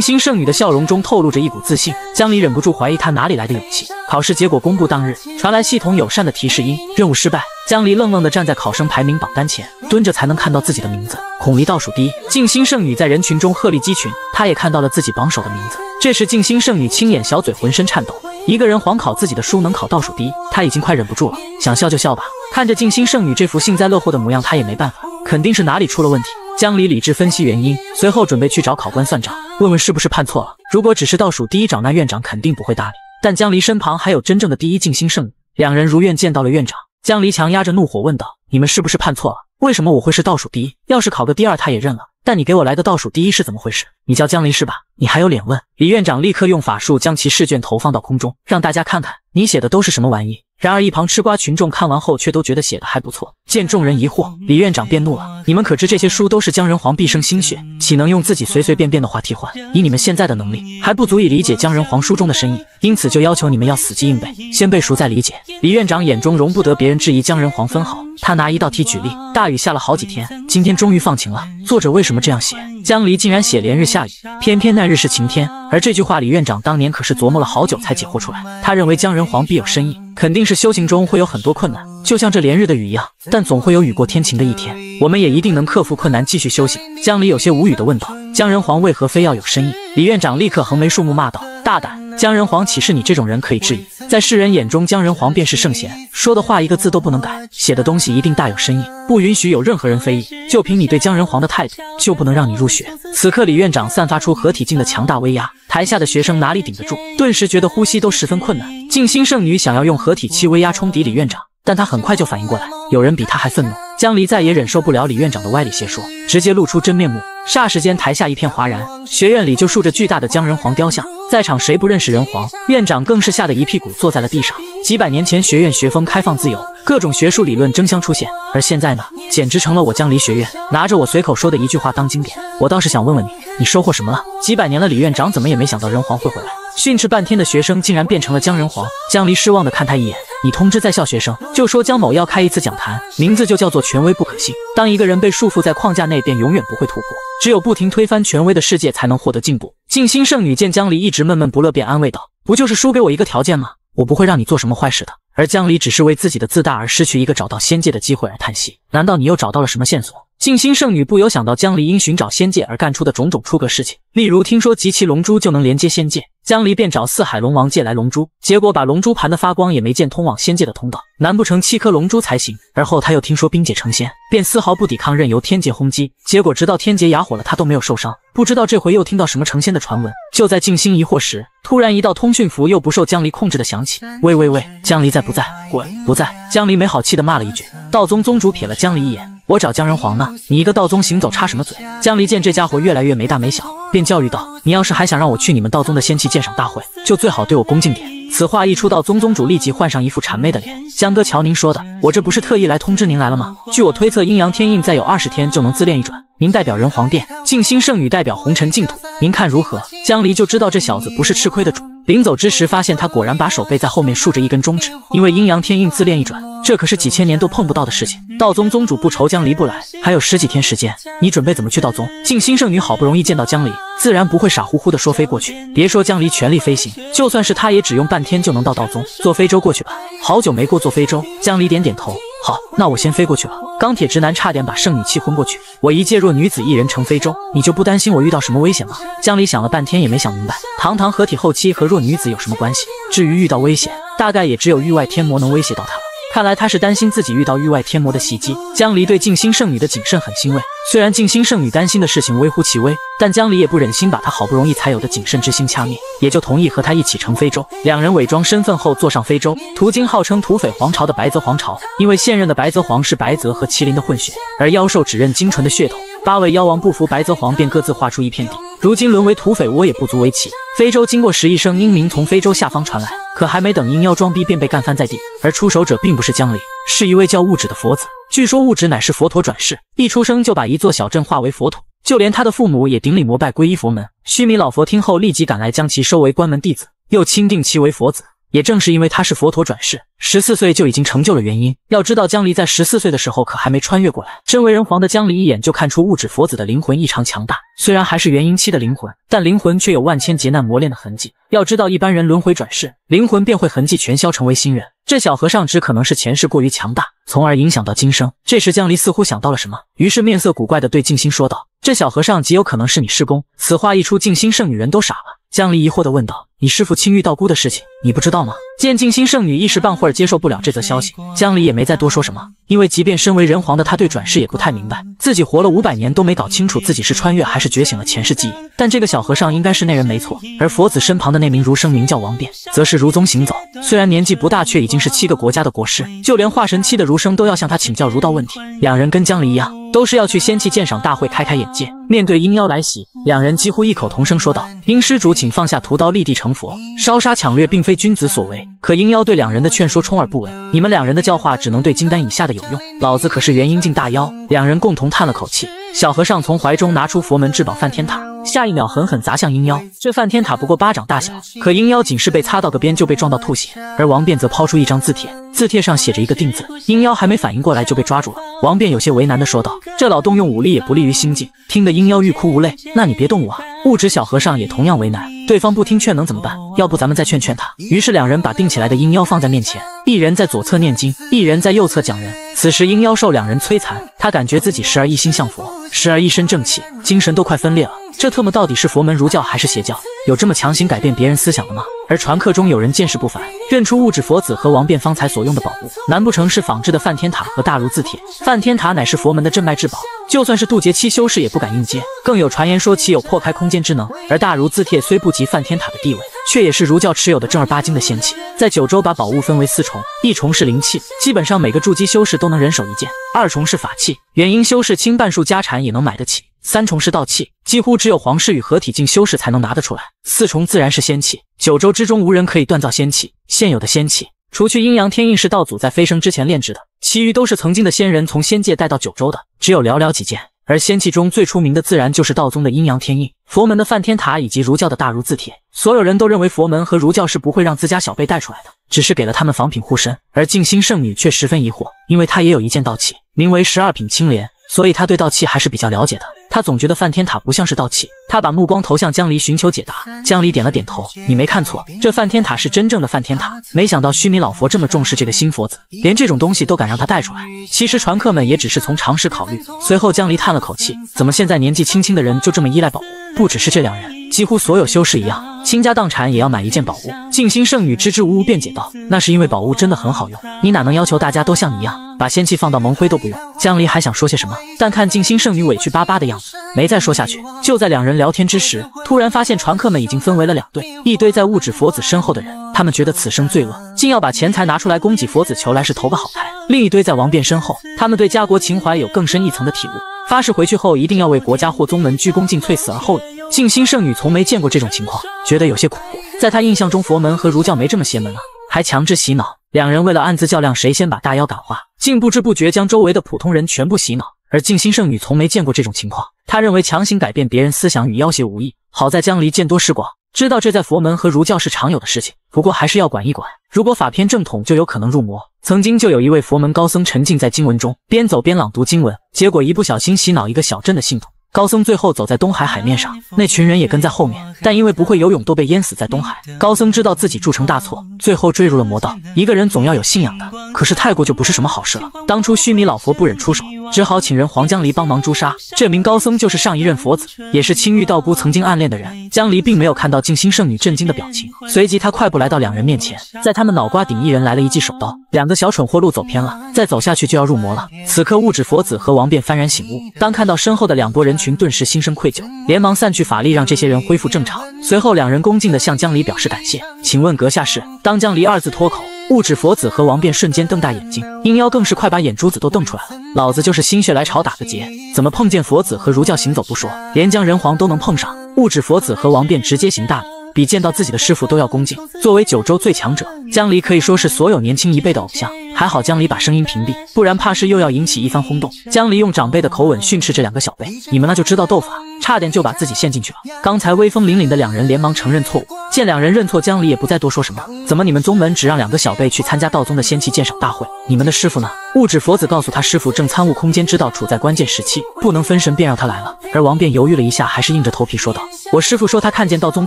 心圣女的笑容中透露着一股自信，江离忍不住怀疑她哪里来的勇气。考试结果公布当日，传来系统友善的提示音：任务失败。江离愣愣地站在考生排名榜单前，蹲着才能看到自己的名字。孔离倒数第一。静心圣女在人群中鹤立鸡群，她也看到了自己榜首的名字。这时，静心圣女轻眼，小嘴浑身颤抖。一个人谎考自己的书能考倒数第一，她已经快忍不住了，想笑就笑吧。看着静心圣女这副幸灾乐祸的模样，她也没办法，肯定是哪里出了问题。江离理智分析原因，随后准备去找考官算账，问问是不是判错了。如果只是倒数第一找那院长肯定不会搭理。但江离身旁还有真正的第一静心圣女，两人如愿见到了院长。江离强压着怒火问道：“你们是不是判错了？为什么我会是倒数第一？要是考个第二，他也认了。但你给我来的倒数第一是怎么回事？你叫江离是吧？你还有脸问？”李院长立刻用法术将其试卷投放到空中，让大家看看你写的都是什么玩意。然而，一旁吃瓜群众看完后却都觉得写的还不错。见众人疑惑，李院长便怒了：“你们可知这些书都是姜仁皇毕生心血，岂能用自己随随便便的话替换？以你们现在的能力，还不足以理解姜仁皇书中的深意，因此就要求你们要死记硬背，先背熟再理解。”李院长眼中容不得别人质疑姜仁皇分毫，他拿一道题举例：大雨下了好几天，今天终于放晴了。作者为什么这样写？江离竟然写连日下雨，偏偏那日是晴天。而这句话，李院长当年可是琢磨了好久才解惑出来。他认为姜仁皇必有深意。肯定是修行中会有很多困难，就像这连日的雨一样，但总会有雨过天晴的一天。我们也一定能克服困难，继续修行。江离有些无语的问道：“姜仁皇为何非要有深意？”李院长立刻横眉竖目骂道：“大胆！姜仁皇岂是你这种人可以质疑？在世人眼中，姜仁皇便是圣贤，说的话一个字都不能改，写的东西一定大有深意，不允许有任何人非议。就凭你对姜仁皇的态度，就不能让你入学。”此刻，李院长散发出合体境的强大威压，台下的学生哪里顶得住？顿时觉得呼吸都十分困难。静心圣女想要用合体气威压冲抵李院长，但他很快就反应过来，有人比他还愤怒。江离再也忍受不了李院长的歪理邪说，直接露出真面目。霎时间，台下一片哗然，学院里就竖着巨大的姜仁皇雕像，在场谁不认识人皇？院长更是吓得一屁股坐在了地上。几百年前，学院学风开放自由，各种学术理论争相出现，而现在呢，简直成了我江离学院拿着我随口说的一句话当经典。我倒是想问问你，你收获什么了？几百年了，李院长怎么也没想到人皇会回来？训斥半天的学生竟然变成了姜仁皇。江离失望的看他一眼，你通知在校学生，就说姜某要开一次讲坛，名字就叫做权威不可信。当一个人被束缚在框架内，便永远不会突破，只有不停推翻权威的世界，才能获得进步。静心圣女见江离一直闷闷不乐，便安慰道：“不就是输给我一个条件吗？我不会让你做什么坏事的。”而江离只是为自己的自大而失去一个找到仙界的机会而叹息。难道你又找到了什么线索？静心圣女不由想到江离因寻找仙界而干出的种种出格事情，例如听说集齐龙珠就能连接仙界。江离便找四海龙王借来龙珠，结果把龙珠盘的发光，也没见通往仙界的通道。难不成七颗龙珠才行？而后他又听说冰姐成仙，便丝毫不抵抗，任由天劫轰击。结果直到天劫哑火了，他都没有受伤。不知道这回又听到什么成仙的传闻。就在静心疑惑时，突然一道通讯符又不受江离控制的响起。喂喂喂，江离在不在？滚！不在。江离没好气的骂了一句。道宗宗主瞥了江离一眼。我找江人皇呢，你一个道宗行走插什么嘴？江离见这家伙越来越没大没小，便教育道：“你要是还想让我去你们道宗的仙气鉴赏大会，就最好对我恭敬点。”此话一出，道宗宗主立即换上一副谄媚的脸。江哥，瞧您说的，我这不是特意来通知您来了吗？据我推测，阴阳天印再有二十天就能自炼一转。您代表人皇殿，静心圣女代表红尘净土，您看如何？江离就知道这小子不是吃亏的主。临走之时，发现他果然把手背在后面竖着一根中指，因为阴阳天印自恋一转。这可是几千年都碰不到的事情。道宗宗主不愁江离不来，还有十几天时间，你准备怎么去道宗？静心圣女好不容易见到江离，自然不会傻乎乎的说飞过去。别说江离全力飞行，就算是他也只用半天就能到道宗。坐非洲过去吧。好久没过坐非洲，江离点点头。好，那我先飞过去了。钢铁直男差点把圣女气昏过去。我一介弱女子一人乘非洲，你就不担心我遇到什么危险吗？江离想了半天也没想明白，堂堂合体后期和弱女子有什么关系？至于遇到危险，大概也只有域外天魔能威胁到他了。看来他是担心自己遇到域外天魔的袭击。江离对静心圣女的谨慎很欣慰。虽然静心圣女担心的事情微乎其微，但江离也不忍心把她好不容易才有的谨慎之心掐灭，也就同意和她一起乘非洲。两人伪装身份后坐上非洲，途经号称土匪皇朝的白泽皇朝。因为现任的白泽皇是白泽和麒麟的混血，而妖兽只认精纯的血统。八位妖王不服白泽皇，便各自划出一片地。如今沦为土匪窝也不足为奇。非洲经过时，一声英明从非洲下方传来，可还没等鹰妖装逼，便被干翻在地。而出手者并不是江离，是一位叫物质的佛子。据说物质乃是佛陀转世，一出生就把一座小镇化为佛土，就连他的父母也顶礼膜拜，皈依佛门。须弥老佛听后，立即赶来将其收为关门弟子，又钦定其为佛子。也正是因为他是佛陀转世，十四岁就已经成就了元婴。要知道，江离在十四岁的时候可还没穿越过来。身为人皇的江离一眼就看出物质佛子的灵魂异常强大，虽然还是元婴期的灵魂，但灵魂却有万千劫难磨练的痕迹。要知道，一般人轮回转世，灵魂便会痕迹全消，成为新人。这小和尚只可能是前世过于强大，从而影响到今生。这时，江离似乎想到了什么，于是面色古怪地对静心说道：“这小和尚极有可能是你师公。”此话一出，静心圣女人都傻了。江离疑惑地问道：“你师父青玉道姑的事情，你不知道吗？”见静心圣女一时半会儿接受不了这则消息，江离也没再多说什么。因为即便身为人皇的他，对转世也不太明白。自己活了五百年都没搞清楚自己是穿越还是觉醒了前世记忆。但这个小和尚应该是那人没错。而佛子身旁的那名儒生名叫王辩，则是儒宗行走。虽然年纪不大，却已经是七个国家的国师，就连化神期的儒生都要向他请教儒道问题。两人跟江离一样。都是要去仙气鉴赏大会开开眼界。面对阴妖来袭，两人几乎异口同声说道：“阴施主，请放下屠刀，立地成成佛。烧杀抢掠并非君子所为。”可阴妖对两人的劝说充耳不闻，你们两人的教化只能对金丹以下的有用，老子可是元婴境大妖。两人共同叹了口气。小和尚从怀中拿出佛门至宝梵天塔，下一秒狠狠砸向鹰妖。这梵天塔不过巴掌大小，可鹰妖仅是被擦到个边就被撞到吐血。而王辩则抛出一张字帖，字帖上写着一个定字。鹰妖还没反应过来就被抓住了。王辩有些为难的说道：“这老动用武力也不利于心境。”听得鹰妖欲哭无泪。那你别动武啊！物质小和尚也同样为难，对方不听劝能怎么办？要不咱们再劝劝他。于是两人把定起来的鹰妖放在面前，一人在左侧念经，一人在右侧讲人。此时鹰妖受两人摧残，他感觉自己时而一心向佛。时而一身正气，精神都快分裂了。这特么到底是佛门儒教还是邪教？有这么强行改变别人思想的吗？而传客中有人见识不凡，认出物质佛子和王辩方才所用的宝物，难不成是仿制的梵天塔和大儒字帖？梵天塔乃是佛门的镇脉至宝，就算是渡劫期修士也不敢应接。更有传言说其有破开空间之能。而大儒字帖虽不及梵天塔的地位，却也是儒教持有的正儿八经的仙器。在九州把宝物分为四重，一重是灵器，基本上每个筑基修士都能人手一件；二重是法器，元婴修士倾半数家产也能买得起。三重是道器，几乎只有皇室与合体境修士才能拿得出来。四重自然是仙器，九州之中无人可以锻造仙器。现有的仙器，除去阴阳天印是道祖在飞升之前炼制的，其余都是曾经的仙人从仙界带到九州的，只有寥寥几件。而仙器中最出名的，自然就是道宗的阴阳天印、佛门的梵天塔以及儒教的大儒字帖。所有人都认为佛门和儒教是不会让自家小辈带出来的，只是给了他们仿品护身。而静心圣女却十分疑惑，因为她也有一件道器，名为十二品青莲。所以他对道器还是比较了解的。他总觉得梵天塔不像是道器。他把目光投向江离，寻求解答。江离点了点头：“你没看错，这梵天塔是真正的梵天塔。没想到须弥老佛这么重视这个新佛子，连这种东西都敢让他带出来。其实传客们也只是从常识考虑。”随后，江离叹了口气：“怎么现在年纪轻轻的人就这么依赖宝物？不只是这两人，几乎所有修士一样，倾家荡产也要买一件宝物。”静心圣女支支吾吾辩解道：“那是因为宝物真的很好用，你哪能要求大家都像你一样？”把仙气放到蒙灰都不用。江离还想说些什么，但看静心圣女委屈巴巴的样子，没再说下去。就在两人聊天之时，突然发现传客们已经分为了两队，一堆在物质佛子身后的人，他们觉得此生罪恶，竟要把钱财拿出来供给佛子，求来世投个好胎；另一堆在王变身后，他们对家国情怀有更深一层的体悟，发誓回去后一定要为国家或宗门鞠躬尽瘁，死而后已。静心圣女从没见过这种情况，觉得有些恐怖。在她印象中，佛门和儒教没这么邪门啊，还强制洗脑。两人为了暗自较量谁先把大妖感化，竟不知不觉将周围的普通人全部洗脑。而静心圣女从没见过这种情况，她认为强行改变别人思想与要挟无异。好在江离见多识广，知道这在佛门和儒教是常有的事情，不过还是要管一管。如果法偏正统，就有可能入魔。曾经就有一位佛门高僧沉浸在经文中，边走边朗读经文，结果一不小心洗脑一个小镇的信徒。高僧最后走在东海海面上，那群人也跟在后面，但因为不会游泳，都被淹死在东海。高僧知道自己铸成大错，最后坠入了魔道。一个人总要有信仰的，可是太过就不是什么好事了。当初须弥老佛不忍出手，只好请人黄江离帮忙诛杀。这名高僧就是上一任佛子，也是青玉道姑曾经暗恋的人。江离并没有看到静心圣女震惊的表情，随即他快步来到两人面前，在他们脑瓜顶一人来了一记手刀，两个小蠢货路走偏了，再走下去就要入魔了。此刻物质佛子和王便幡然醒悟，当看到身后的两拨人群，顿时心生愧疚，连忙散去法力，让这些人恢复正常。随后两人恭敬地向江离表示感谢，请问阁下是？当江离二字脱口。物质佛子和王便瞬间瞪大眼睛，阴妖更是快把眼珠子都瞪出来了。老子就是心血来潮打个结，怎么碰见佛子和儒教行走不说，连江人皇都能碰上？物质佛子和王便直接行大礼，比见到自己的师傅都要恭敬。作为九州最强者，江离可以说是所有年轻一辈的偶像。还好江离把声音屏蔽，不然怕是又要引起一番轰动。江离用长辈的口吻训斥这两个小辈：“你们那就知道斗法，差点就把自己陷进去了。”刚才威风凛凛的两人连忙承认错误。见两人认错，江离也不再多说什么。怎么你们宗门只让两个小辈去参加道宗的仙气鉴赏大会？你们的师傅呢？物质佛子告诉他，师傅正参悟空间之道，处在关键时期，不能分神，便让他来了。而王便犹豫了一下，还是硬着头皮说道：“我师傅说他看见道宗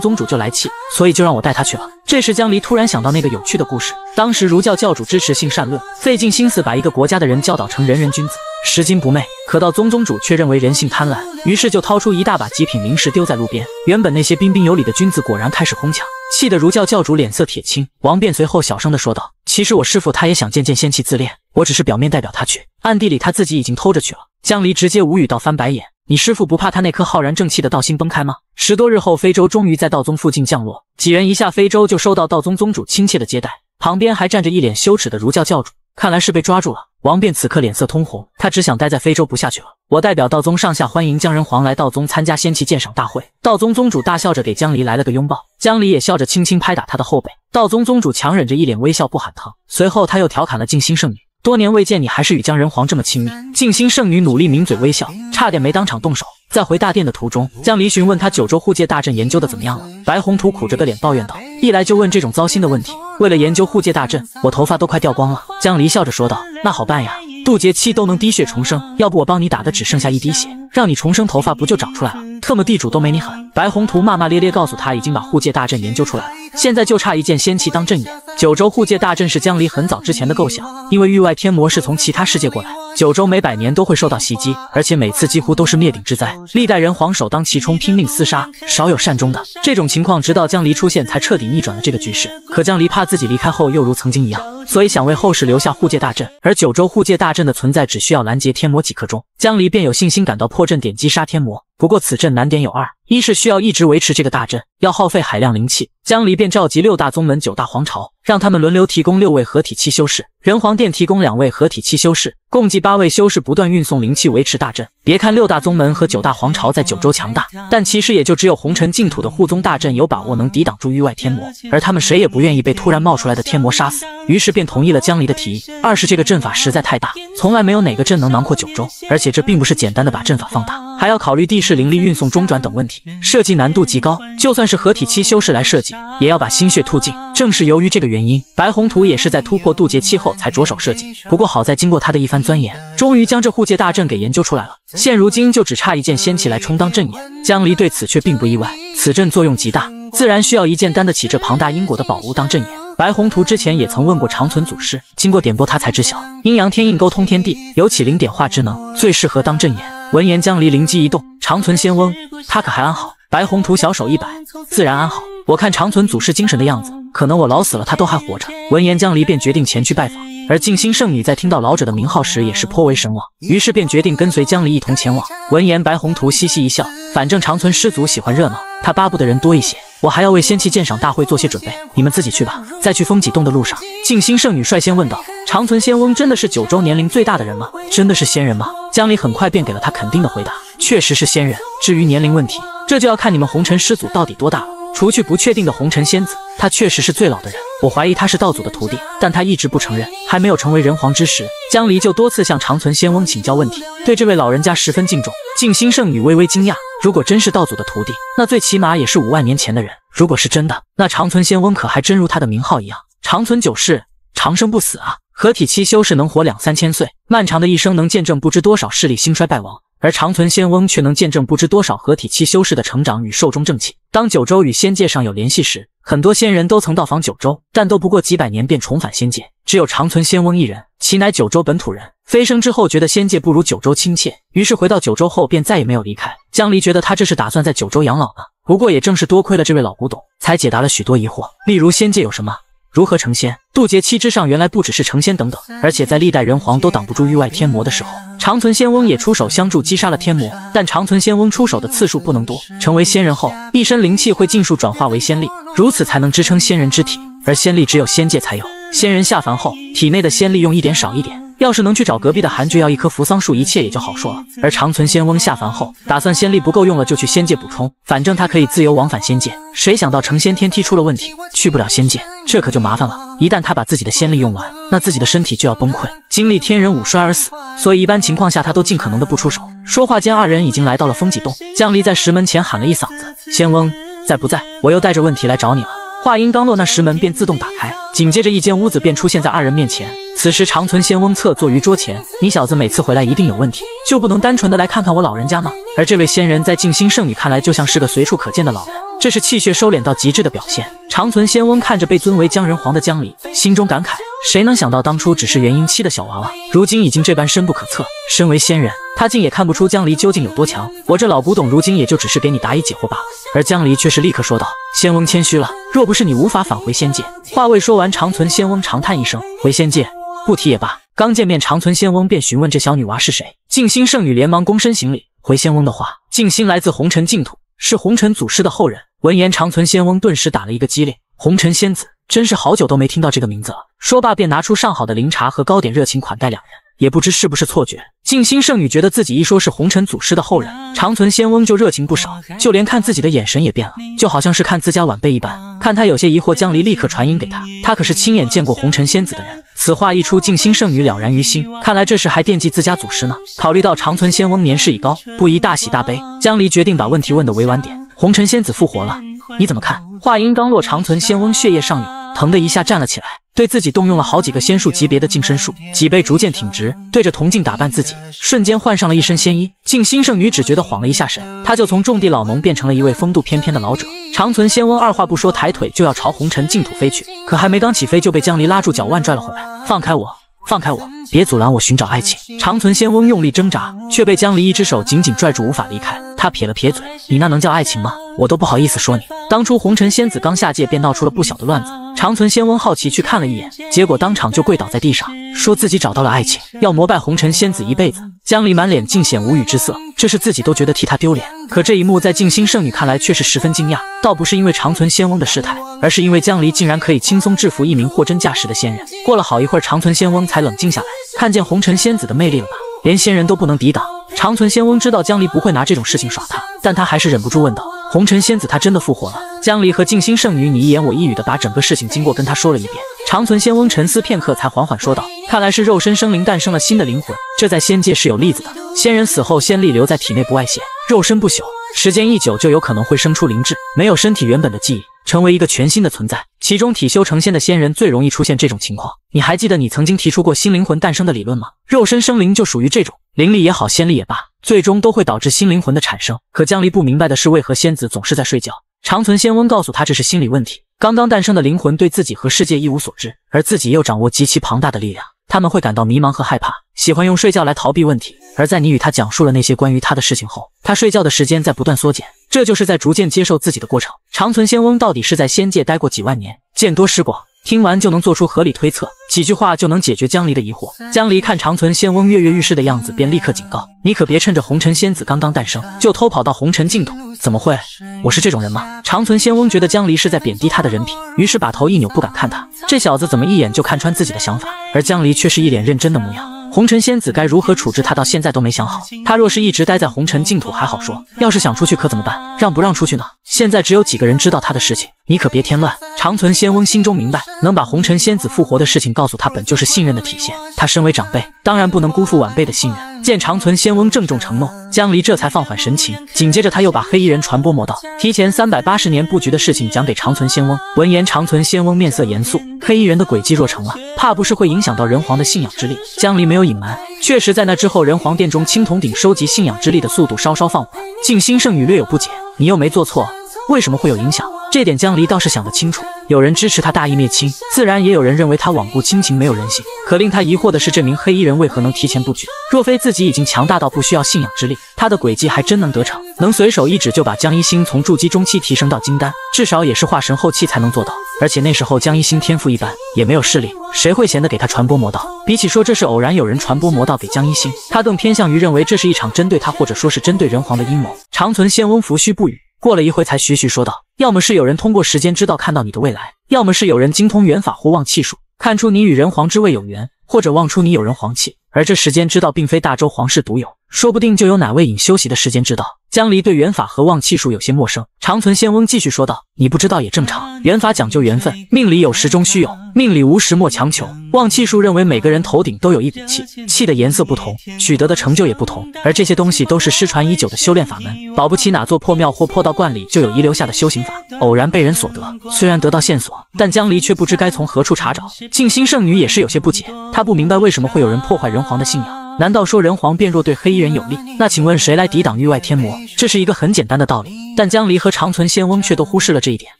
宗主就来气，所以就让我带他去了。”这时江离突然想到那个有趣的故事，当时儒教教主支持性善论，费尽心思把一个国家的人教导成人人君子。拾金不昧，可到宗宗主却认为人性贪婪，于是就掏出一大把极品灵石丢在路边。原本那些彬彬有礼的君子，果然开始哄抢，气得儒教教主脸色铁青。王便随后小声的说道：“其实我师傅他也想见见仙气自恋，我只是表面代表他去，暗地里他自己已经偷着去了。”江离直接无语到翻白眼：“你师傅不怕他那颗浩然正气的道心崩开吗？”十多日后，非洲终于在道宗附近降落，几人一下非洲就收到道宗宗主亲切的接待，旁边还站着一脸羞耻的儒教教主。看来是被抓住了。王辩此刻脸色通红，他只想待在非洲不下去了。我代表道宗上下欢迎江人皇来道宗参加仙气鉴赏大会。道宗宗主大笑着给江离来了个拥抱，江离也笑着轻轻拍打他的后背。道宗宗主强忍着一脸微笑不喊疼，随后他又调侃了静心圣女：多年未见，你还是与江人皇这么亲密。静心圣女努力抿嘴微笑，差点没当场动手。在回大殿的途中，江离询问他九州护界大阵研究的怎么样了。白宏图苦着个脸抱怨道：一来就问这种糟心的问题。为了研究护界大阵，我头发都快掉光了。江离笑着说道：“那好办呀，渡劫期都能滴血重生，要不我帮你打的只剩下一滴血，让你重生，头发不就长出来了？特么地主都没你狠。”白宏图骂骂咧咧告诉他，已经把护界大阵研究出来了，现在就差一件仙器当阵眼。九州护界大阵是江离很早之前的构想，因为域外天魔是从其他世界过来，九州每百年都会受到袭击，而且每次几乎都是灭顶之灾，历代人皇首当其冲，拼命厮杀，少有善终的。这种情况直到江离出现，才彻底逆转了这个局势。可江离怕自己离开后又如曾经一样，所以想为后世留下护界大阵。而九州护界大阵的存在，只需要拦截天魔几刻钟，江离便有信心赶到破阵点击杀天魔。不过此阵难点有二。一是需要一直维持这个大阵，要耗费海量灵气。江离便召集六大宗门、九大皇朝，让他们轮流提供六位合体期修士，人皇殿提供两位合体期修士，共计八位修士不断运送灵气维持大阵。别看六大宗门和九大皇朝在九州强大，但其实也就只有红尘净土的护宗大阵有把握能抵挡住域外天魔，而他们谁也不愿意被突然冒出来的天魔杀死，于是便同意了江离的提议。二是这个阵法实在太大，从来没有哪个阵能囊括九州，而且这并不是简单的把阵法放大。还要考虑地势、灵力运送、中转等问题，设计难度极高。就算是合体期修士来设计，也要把心血吐尽。正是由于这个原因，白宏图也是在突破渡劫期后才着手设计。不过好在经过他的一番钻研，终于将这护界大阵给研究出来了。现如今就只差一件仙器来充当阵眼。江离对此却并不意外，此阵作用极大，自然需要一件担得起这庞大因果的宝物当阵眼。白宏图之前也曾问过长存祖师，经过点拨，他才知晓阴阳天印沟通天地，有起灵点化之能，最适合当阵眼。闻言，江离灵机一动，长存仙翁，他可还安好？白宏图小手一摆，自然安好。我看长存祖师精神的样子，可能我老死了，他都还活着。闻言，江离便决定前去拜访。而静心圣女在听到老者的名号时，也是颇为神往，于是便决定跟随江离一同前往。闻言，白宏图嘻嘻一笑，反正长存师祖喜欢热闹，他巴不得人多一些。我还要为仙气鉴赏大会做些准备，你们自己去吧。在去风脊洞的路上，静心圣女率先问道：“长存仙翁真的是九州年龄最大的人吗？真的是仙人吗？”江离很快便给了他肯定的回答：“确实是仙人。至于年龄问题，这就要看你们红尘师祖到底多大了。除去不确定的红尘仙子，他确实是最老的人。我怀疑他是道祖的徒弟，但他一直不承认。还没有成为人皇之时，江离就多次向长存仙翁请教问题，对这位老人家十分敬重。静心圣女微微惊讶：如果真是道祖的徒弟，那最起码也是五万年前的人。如果是真的，那长存仙翁可还真如他的名号一样，长存久世，长生不死啊！合体期修士能活两三千岁，漫长的一生能见证不知多少势力兴衰败亡。而长存仙翁却能见证不知多少合体期修士的成长与寿终正寝。当九州与仙界上有联系时，很多仙人都曾到访九州，但都不过几百年便重返仙界。只有长存仙翁一人，其乃九州本土人。飞升之后，觉得仙界不如九州亲切，于是回到九州后便再也没有离开。江离觉得他这是打算在九州养老呢。不过也正是多亏了这位老古董，才解答了许多疑惑，例如仙界有什么。如何成仙？渡劫期之上，原来不只是成仙等等，而且在历代人皇都挡不住域外天魔的时候，长存仙翁也出手相助，击杀了天魔。但长存仙翁出手的次数不能多，成为仙人后，一身灵气会尽数转化为仙力，如此才能支撑仙人之体。而仙力只有仙界才有，仙人下凡后，体内的仙力用一点少一点。要是能去找隔壁的韩厥要一棵扶桑树，一切也就好说了。而长存仙翁下凡后，打算仙力不够用了就去仙界补充，反正他可以自由往返仙界。谁想到成仙天梯出了问题，去不了仙界，这可就麻烦了。一旦他把自己的仙力用完，那自己的身体就要崩溃，经历天人五衰而死。所以一般情况下，他都尽可能的不出手。说话间，二人已经来到了风脊洞。江离在石门前喊了一嗓子：“仙翁在不在？我又带着问题来找你了。”话音刚落，那石门便自动打开，紧接着一间屋子便出现在二人面前。此时长存仙翁侧坐于桌前，你小子每次回来一定有问题，就不能单纯的来看看我老人家吗？而这位仙人在静心圣女看来就像是个随处可见的老人，这是气血收敛到极致的表现。长存仙翁看着被尊为江人皇的江离，心中感慨：谁能想到当初只是元婴期的小娃娃，如今已经这般深不可测。身为仙人，他竟也看不出江离究竟有多强。我这老古董如今也就只是给你答疑解惑罢了。而江离却是立刻说道：“仙翁谦虚了，若不是你无法返回仙界。”话未说完，长存仙翁长叹一声：“回仙界，不提也罢。”刚见面，长存仙翁便询问这小女娃是谁。静心圣女连忙躬身行礼，回仙翁的话：“静心来自红尘净土，是红尘祖师的后人。”闻言，长存仙翁顿时打了一个激灵：“红尘仙子，真是好久都没听到这个名字了。”说罢，便拿出上好的灵茶和糕点，热情款待两人。也不知是不是错觉，静心圣女觉得自己一说是红尘祖师的后人，长存仙翁就热情不少，就连看自己的眼神也变了，就好像是看自家晚辈一般。看他有些疑惑，江离立刻传音给他，他可是亲眼见过红尘仙子的人。此话一出，静心圣女了然于心，看来这时还惦记自家祖师呢。考虑到长存仙翁年事已高，不宜大喜大悲，江离决定把问题问得委婉点：红尘仙子复活了，你怎么看？话音刚落，长存仙翁血液上涌。疼的一下站了起来，对自己动用了好几个仙术级别的净身术，脊背逐渐挺直，对着铜镜打扮自己，瞬间换上了一身仙衣。静心圣女只觉得晃了一下神，她就从种地老农变成了一位风度翩翩的老者。长存仙翁二话不说，抬腿就要朝红尘净土飞去，可还没刚起飞，就被江离拉住脚腕拽了回来。放开我，放开我，别阻拦我寻找爱情！长存仙翁用力挣扎，却被江离一只手紧紧拽住，无法离开。他撇了撇嘴：“你那能叫爱情吗？我都不好意思说你。当初红尘仙子刚下界，便闹出了不小的乱子。”长存仙翁好奇去看了一眼，结果当场就跪倒在地上，说自己找到了爱情，要膜拜红尘仙子一辈子。江离满脸尽显无语之色，这是自己都觉得替他丢脸。可这一幕在静心圣女看来却是十分惊讶，倒不是因为长存仙翁的失态，而是因为江离竟然可以轻松制服一名货真价实的仙人。过了好一会儿，长存仙翁才冷静下来，看见红尘仙子的魅力了吧，连仙人都不能抵挡。长存仙翁知道江离不会拿这种事情耍他，但他还是忍不住问道。红尘仙子，她真的复活了。江离和静心圣女你一言我一语的把整个事情经过跟他说了一遍。长存仙翁沉思片刻，才缓缓说道：“看来是肉身生灵诞生了新的灵魂，这在仙界是有例子的。仙人死后，仙力留在体内不外泄，肉身不朽，时间一久就有可能会生出灵智，没有身体原本的记忆，成为一个全新的存在。其中体修成仙的仙人最容易出现这种情况。你还记得你曾经提出过新灵魂诞生的理论吗？肉身生灵就属于这种。”灵力也好，仙力也罢，最终都会导致新灵魂的产生。可江离不明白的是，为何仙子总是在睡觉？长存仙翁告诉他，这是心理问题。刚刚诞生的灵魂对自己和世界一无所知，而自己又掌握极其庞大的力量，他们会感到迷茫和害怕，喜欢用睡觉来逃避问题。而在你与他讲述了那些关于他的事情后，他睡觉的时间在不断缩减，这就是在逐渐接受自己的过程。长存仙翁到底是在仙界待过几万年，见多识广。听完就能做出合理推测，几句话就能解决江离的疑惑。江离看长存仙翁跃跃欲试的样子，便立刻警告：“你可别趁着红尘仙子刚刚诞生，就偷跑到红尘净土。怎么会？我是这种人吗？”长存仙翁觉得江离是在贬低他的人品，于是把头一扭，不敢看他。这小子怎么一眼就看穿自己的想法？而江离却是一脸认真的模样。红尘仙子该如何处置他，到现在都没想好。他若是一直待在红尘净土还好说，要是想出去可怎么办？让不让出去呢？现在只有几个人知道他的事情，你可别添乱。长存仙翁心中明白，能把红尘仙子复活的事情告诉他，本就是信任的体现。他身为长辈，当然不能辜负晚辈的信任。见长存仙翁郑重承诺，江离这才放缓神情。紧接着，他又把黑衣人传播魔道提前三百八十年布局的事情讲给长存仙翁。闻言，长存仙翁面色严肃，黑衣人的诡计若成了，怕不是会影响到人皇的信仰之力。江离没有隐瞒，确实在那之后，人皇殿中青铜鼎收集信仰之力的速度稍稍放缓。静心圣女略有不解，你又没做错，为什么会有影响？这点江离倒是想得清楚。有人支持他大义灭亲，自然也有人认为他罔顾亲情，没有人性。可令他疑惑的是，这名黑衣人为何能提前布局？若非自己已经强大到不需要信仰之力，他的诡计还真能得逞，能随手一指就把江一星从筑基中期提升到金丹，至少也是化神后期才能做到。而且那时候江一星天赋一般，也没有势力，谁会闲得给他传播魔道？比起说这是偶然有人传播魔道给江一星，他更偏向于认为这是一场针对他，或者说是针对人皇的阴谋。长存仙翁拂须不语。过了一会，才徐徐说道：“要么是有人通过时间之道看到你的未来，要么是有人精通元法或望气术，看出你与人皇之位有缘，或者望出你有人皇气。而这时间之道并非大周皇室独有，说不定就有哪位隐修习的时间之道。”江离对元法和望气术有些陌生。长存仙翁继续说道：“你不知道也正常，元法讲究缘分，命里有时终须有，命里无时莫强求。望气术认为每个人头顶都有一股气，气的颜色不同，取得的成就也不同。而这些东西都是失传已久的修炼法门，保不齐哪座破庙或破道观里就有遗留下的修行法，偶然被人所得。虽然得到线索，但江离却不知该从何处查找。静心圣女也是有些不解，她不明白为什么会有人破坏人皇的信仰。”难道说人皇变弱对黑衣人有利？那请问谁来抵挡域外天魔？这是一个很简单的道理，但江离和长存仙翁却都忽视了这一点。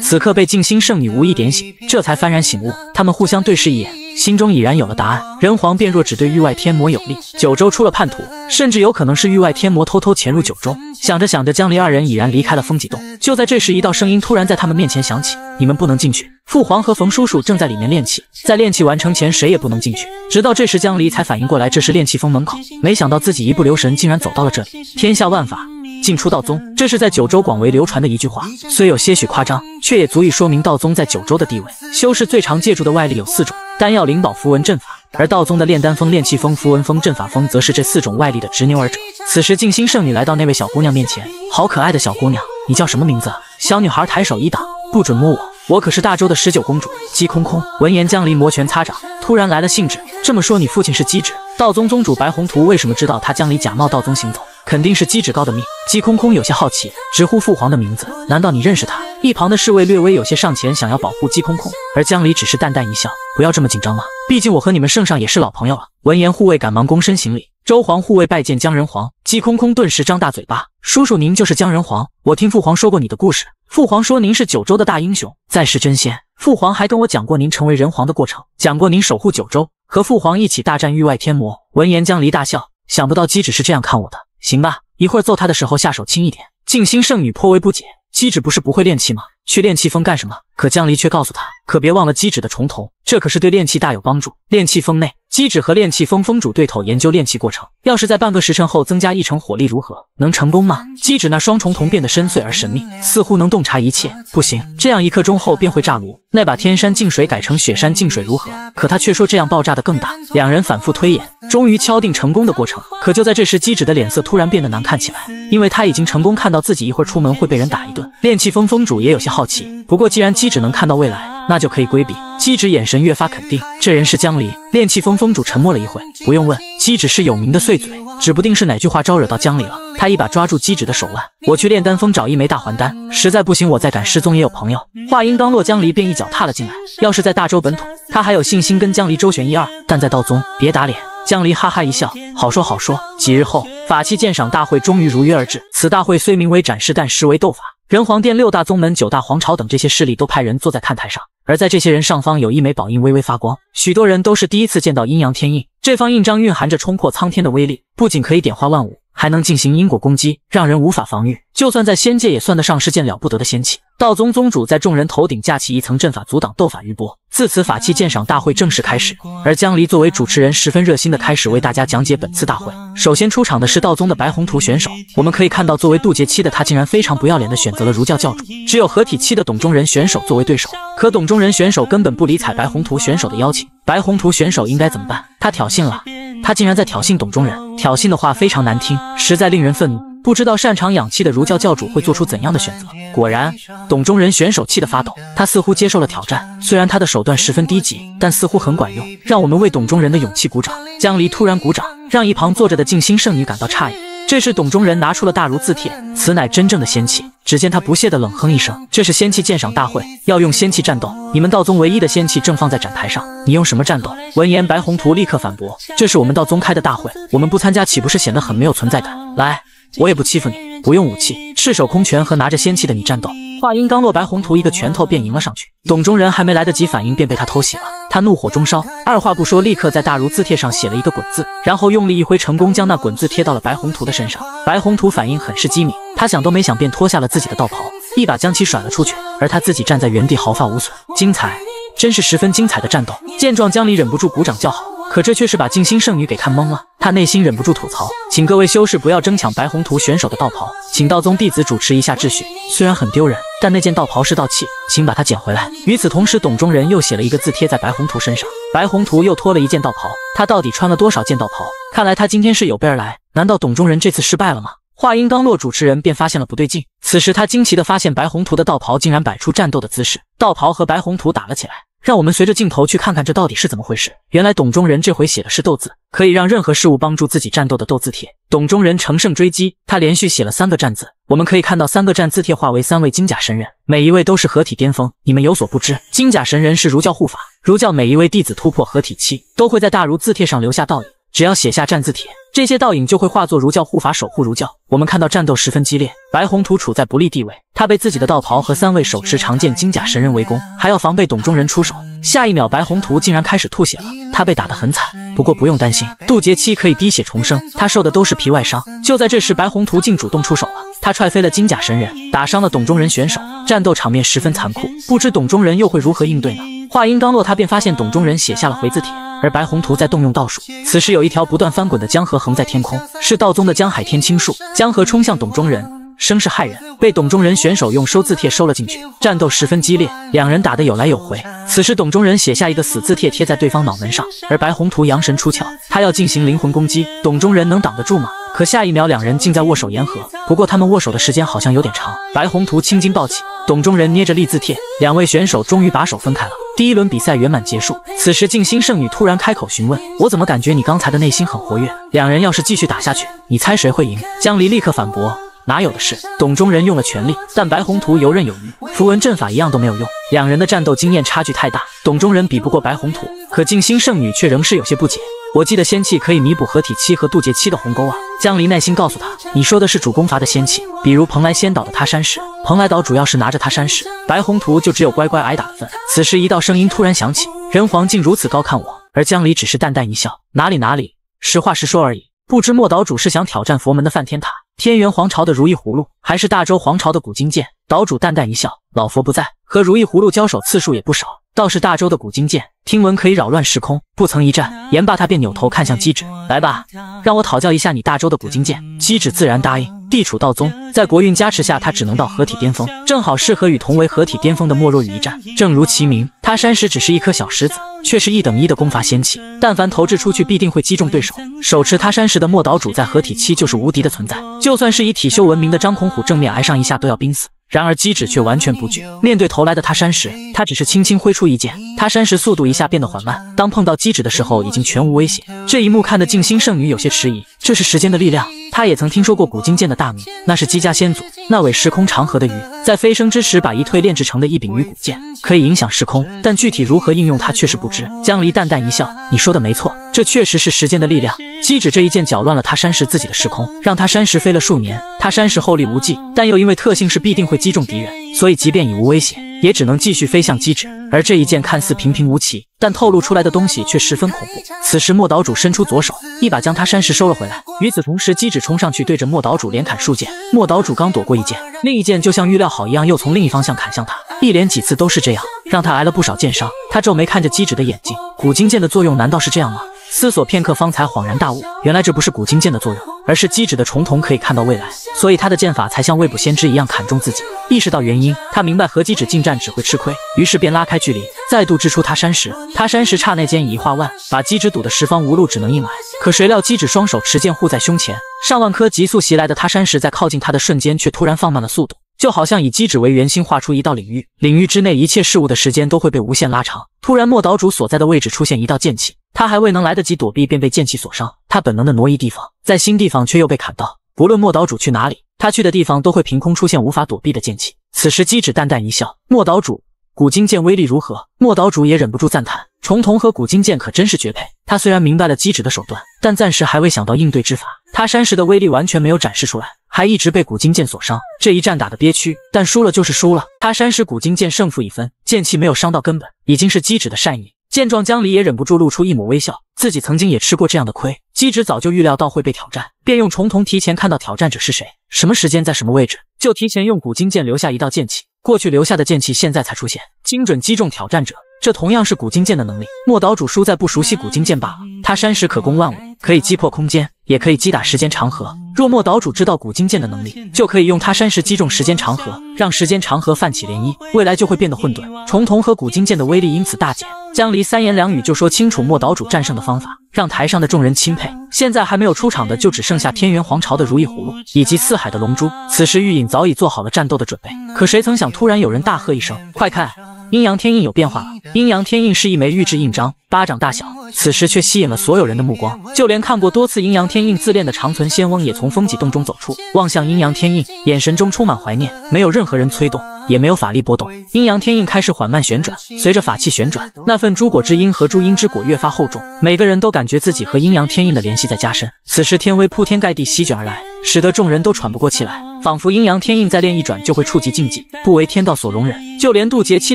此刻被静心圣女无意点醒，这才幡然醒悟。他们互相对视一眼，心中已然有了答案。人皇变弱只对域外天魔有利，九州出了叛徒，甚至有可能是域外天魔偷偷潜入九州。想着想着，江离二人已然离开了风脊洞。就在这时，一道声音突然在他们面前响起：“你们不能进去。”父皇和冯叔叔正在里面练气，在练气完成前，谁也不能进去。直到这时，江离才反应过来，这是练气峰门口。没想到自己一不留神，竟然走到了这里。天下万法，进出道宗，这是在九州广为流传的一句话，虽有些许夸张，却也足以说明道宗在九州的地位。修士最常借助的外力有四种：丹药、灵宝、符文、阵法。而道宗的炼丹峰、炼气峰、符文峰、阵法峰，则是这四种外力的执拗二者。此时，静心圣女来到那位小姑娘面前，好可爱的小姑娘，你叫什么名字？小女孩抬手一挡，不准摸我。我可是大周的十九公主姬空空。闻言，江离摩拳擦掌，突然来了兴致。这么说，你父亲是姬止，道宗宗主白宏图为什么知道他江离假冒道宗行走？肯定是姬止告的密。姬空空有些好奇，直呼父皇的名字。难道你认识他？一旁的侍卫略微有些上前，想要保护姬空空，而江离只是淡淡一笑，不要这么紧张嘛，毕竟我和你们圣上也是老朋友了。闻言，护卫赶忙躬身行礼。周皇护卫拜见江人皇。姬空空顿时张大嘴巴，叔叔您就是江人皇？我听父皇说过你的故事。父皇说您是九州的大英雄，在世真仙。父皇还跟我讲过您成为人皇的过程，讲过您守护九州，和父皇一起大战域外天魔。闻言，江离大笑，想不到姬止是这样看我的。行吧，一会儿揍他的时候下手轻一点。静心圣女颇为不解，姬止不是不会炼气吗？去炼气峰干什么？可江离却告诉他，可别忘了姬止的重瞳，这可是对炼气大有帮助。炼气峰内。机指和炼气峰峰主对头研究炼气过程，要是在半个时辰后增加一成火力，如何？能成功吗？机指那双重瞳变得深邃而神秘，似乎能洞察一切。不行，这样一刻钟后便会炸炉。那把天山净水改成雪山净水如何？可他却说这样爆炸的更大。两人反复推演，终于敲定成功的过程。可就在这时，机指的脸色突然变得难看起来，因为他已经成功看到自己一会儿出门会被人打一顿。炼气峰峰主也有些好奇，不过既然机指能看到未来。那就可以规避。机指眼神越发肯定，这人是江离。炼气峰峰主沉默了一会，不用问，机指是有名的碎嘴，指不定是哪句话招惹到江离了。他一把抓住机指的手腕，我去炼丹峰找一枚大还丹，实在不行我再赶失踪也有朋友。话音刚落，江离便一脚踏了进来。要是在大周本土，他还有信心跟江离周旋一二，但在道宗，别打脸。江离哈哈一笑，好说好说。几日后，法器鉴赏大会终于如约而至。此大会虽名为展示，但实为斗法。人皇殿六大宗门、九大皇朝等这些势力都派人坐在看台上。而在这些人上方有一枚宝印微微发光，许多人都是第一次见到阴阳天印。这方印章蕴含着冲破苍天的威力，不仅可以点化万物，还能进行因果攻击，让人无法防御。就算在仙界，也算得上是件了不得的仙器。道宗宗主在众人头顶架起一层阵法，阻挡斗法余波。自此，法器鉴赏大会正式开始。而江离作为主持人，十分热心的开始为大家讲解本次大会。首先出场的是道宗的白宏图选手。我们可以看到，作为渡劫期的他，竟然非常不要脸的选择了儒教教主。只有合体期的董中人选手作为对手，可董中人选手根本不理睬白宏图选手的邀请。白宏图选手应该怎么办？他挑衅了，他竟然在挑衅董中人。挑衅的话非常难听，实在令人愤怒。不知道擅长养气的儒教教主会做出怎样的选择。果然，董中人选手气得发抖，他似乎接受了挑战。虽然他的手段十分低级，但似乎很管用。让我们为董中人的勇气鼓掌。江离突然鼓掌，让一旁坐着的静心圣女感到诧异。这时，董中人拿出了大儒字帖，此乃真正的仙气。只见他不屑地冷哼一声：“这是仙气鉴赏大会，要用仙气战斗。你们道宗唯一的仙气正放在展台上，你用什么战斗？”闻言，白宏图立刻反驳：“这是我们道宗开的大会，我们不参加岂不是显得很没有存在感？来，我也不欺负你，不用武器，赤手空拳和拿着仙器的你战斗。”话音刚落，白宏图一个拳头便迎了上去。董中人还没来得及反应，便被他偷袭了。他怒火中烧，二话不说，立刻在大儒字帖上写了一个“滚”字，然后用力一挥，成功将那“滚”字贴到了白宏图的身上。白宏图反应很是机敏，他想都没想便脱下了自己的道袍，一把将其甩了出去，而他自己站在原地毫发无损。精彩，真是十分精彩的战斗！见状，江离忍不住鼓掌叫好。可这却是把静心圣女给看懵了，她内心忍不住吐槽：“请各位修士不要争抢白宏图选手的道袍，请道宗弟子主持一下秩序。虽然很丢人，但那件道袍是道器，请把它捡回来。”与此同时，董中人又写了一个字贴在白宏图身上，白宏图又脱了一件道袍。他到底穿了多少件道袍？看来他今天是有备而来。难道董中人这次失败了吗？话音刚落，主持人便发现了不对劲。此时他惊奇地发现，白宏图的道袍竟然摆出战斗的姿势，道袍和白宏图打了起来。让我们随着镜头去看看这到底是怎么回事。原来董中人这回写的是斗字，可以让任何事物帮助自己战斗的斗字帖。董中人乘胜追击，他连续写了三个战字。我们可以看到三个战字帖化为三位金甲神人，每一位都是合体巅峰。你们有所不知，金甲神人是儒教护法，儒教每一位弟子突破合体期，都会在大儒字帖上留下倒影。只要写下战字帖，这些倒影就会化作儒教护法守护儒教。我们看到战斗十分激烈，白宏图处在不利地位，他被自己的道袍和三位手持长剑金甲神人围攻，还要防备董中人出手。下一秒，白宏图竟然开始吐血了，他被打得很惨。不过不用担心，渡劫期可以滴血重生，他受的都是皮外伤。就在这时，白宏图竟主动出手了，他踹飞了金甲神人，打伤了董中人选手。战斗场面十分残酷，不知董中人又会如何应对呢？话音刚落，他便发现董中人写下了回字帖。而白宏图在动用道术，此时有一条不断翻滚的江河横在天空，是道宗的江海天青树。江河冲向董中人，声势骇人，被董中人选手用收字帖收了进去。战斗十分激烈，两人打得有来有回。此时董中人写下一个死字帖贴在对方脑门上，而白宏图阳神出窍，他要进行灵魂攻击。董中人能挡得住吗？可下一秒，两人竟在握手言和。不过他们握手的时间好像有点长。白宏图青筋暴起，董中人捏着立字帖，两位选手终于把手分开了。第一轮比赛圆满结束。此时静心圣女突然开口询问：“我怎么感觉你刚才的内心很活跃？两人要是继续打下去，你猜谁会赢？”江离立刻反驳：“哪有的事！”董中人用了全力，但白宏图游刃有余，符文阵法一样都没有用。两人的战斗经验差距太大，董中人比不过白宏图，可静心圣女却仍是有些不解。我记得仙气可以弥补合体期和渡劫期的鸿沟啊！江离耐心告诉他，你说的是主攻伐的仙气，比如蓬莱仙岛的他山石。蓬莱岛主要是拿着他山石，白宏图就只有乖乖挨打的份。此时一道声音突然响起，人皇竟如此高看我，而江离只是淡淡一笑，哪里哪里，实话实说而已。不知莫岛主是想挑战佛门的梵天塔、天元皇朝的如意葫芦，还是大周皇朝的古金剑？岛主淡淡一笑，老佛不在，和如意葫芦交手次数也不少。倒是大周的古金剑，听闻可以扰乱时空，不曾一战。言罢，他便扭头看向机指，来吧，让我讨教一下你大周的古金剑。机指自然答应。地处道宗，在国运加持下，他只能到合体巅峰，正好适合与同为合体巅峰的莫若雨一战。正如其名，他山石只是一颗小石子，却是一等一的攻伐仙器，但凡投掷出去，必定会击中对手。手持他山石的莫岛主，在合体期就是无敌的存在，就算是以体修闻名的张孔虎正面挨上一下，都要濒死。然而机指却完全不惧，面对投来的他山石，他只是轻轻挥出一剑，他山石速度一下变得缓慢。当碰到机指的时候，已经全无威胁。这一幕看得静心圣女有些迟疑，这是时间的力量。他也曾听说过古今剑的大名，那是姬家先祖那尾时空长河的鱼，在飞升之时把一退炼制成的一柄鱼骨剑，可以影响时空，但具体如何应用，他却是不知。江离淡淡一笑，你说的没错，这确实是时间的力量。姬止这一剑搅乱了他山石自己的时空，让他山石飞了数年。他山石后力无际，但又因为特性是必定会击中敌人，所以即便已无威胁，也只能继续飞向机指。而这一剑看似平平无奇，但透露出来的东西却十分恐怖。此时莫岛主伸出左手，一把将他山石收了回来。与此同时，机指冲上去对着莫岛主连砍数剑。莫岛主刚躲过一剑，另一剑就像预料好一样，又从另一方向砍向他。一连几次都是这样，让他挨了不少剑伤。他皱眉看着机指的眼睛，古金剑的作用难道是这样吗？思索片刻，方才恍然大悟，原来这不是古今剑的作用，而是机指的重瞳可以看到未来，所以他的剑法才像未卜先知一样砍中自己。意识到原因，他明白和机指近战只会吃亏，于是便拉开距离，再度掷出他山石。他山石刹那间以一化万，把机指堵得十方无路，只能硬挨。可谁料机指双手持剑护在胸前，上万颗急速袭来的他山石在靠近他的瞬间，却突然放慢了速度，就好像以机指为圆心画出一道领域，领域之内一切事物的时间都会被无限拉长。突然，莫岛主所在的位置出现一道剑气，他还未能来得及躲避，便被剑气所伤。他本能的挪移地方，在新地方却又被砍到。不论莫岛主去哪里，他去的地方都会凭空出现无法躲避的剑气。此时，机指淡淡一笑：“莫岛主。”古金剑威力如何？莫岛主也忍不住赞叹：重瞳和古金剑可真是绝配。他虽然明白了机指的手段，但暂时还未想到应对之法。他山石的威力完全没有展示出来，还一直被古金剑所伤。这一战打得憋屈，但输了就是输了。他山石古金剑胜负已分，剑气没有伤到根本，已经是机指的善意。见状，江离也忍不住露出一抹微笑。自己曾经也吃过这样的亏。机指早就预料到会被挑战，便用重瞳提前看到挑战者是谁，什么时间，在什么位置，就提前用古金剑留下一道剑气。过去留下的剑气现在才出现，精准击中挑战者。这同样是古金剑的能力。莫岛主输在不熟悉古金剑罢了。他山石可攻万物，可以击破空间，也可以击打时间长河。若莫岛主知道古金剑的能力，就可以用他山石击中时间长河，让时间长河泛起涟漪，未来就会变得混沌。重瞳和古金剑的威力因此大减。江离三言两语就说清楚莫岛主战胜的方法，让台上的众人钦佩。现在还没有出场的，就只剩下天元皇朝的如意葫芦以及四海的龙珠。此时玉隐早已做好了战斗的准备，可谁曾想，突然有人大喝一声：“快看！”阴阳天印有变化了。阴阳天印是一枚玉质印章，巴掌大小，此时却吸引了所有人的目光。就连看过多次阴阳天印自恋的长存仙翁也从从风脊洞中走出，望向阴阳天印，眼神中充满怀念。没有任何人催动，也没有法力波动。阴阳天印开始缓慢旋转，随着法器旋转，那份诸果之阴和诸阴之果越发厚重。每个人都感觉自己和阴阳天印的联系在加深。此时天威铺天盖地席卷而来，使得众人都喘不过气来。仿佛阴阳天印再练一转就会触及禁忌，不为天道所容忍。就连渡劫期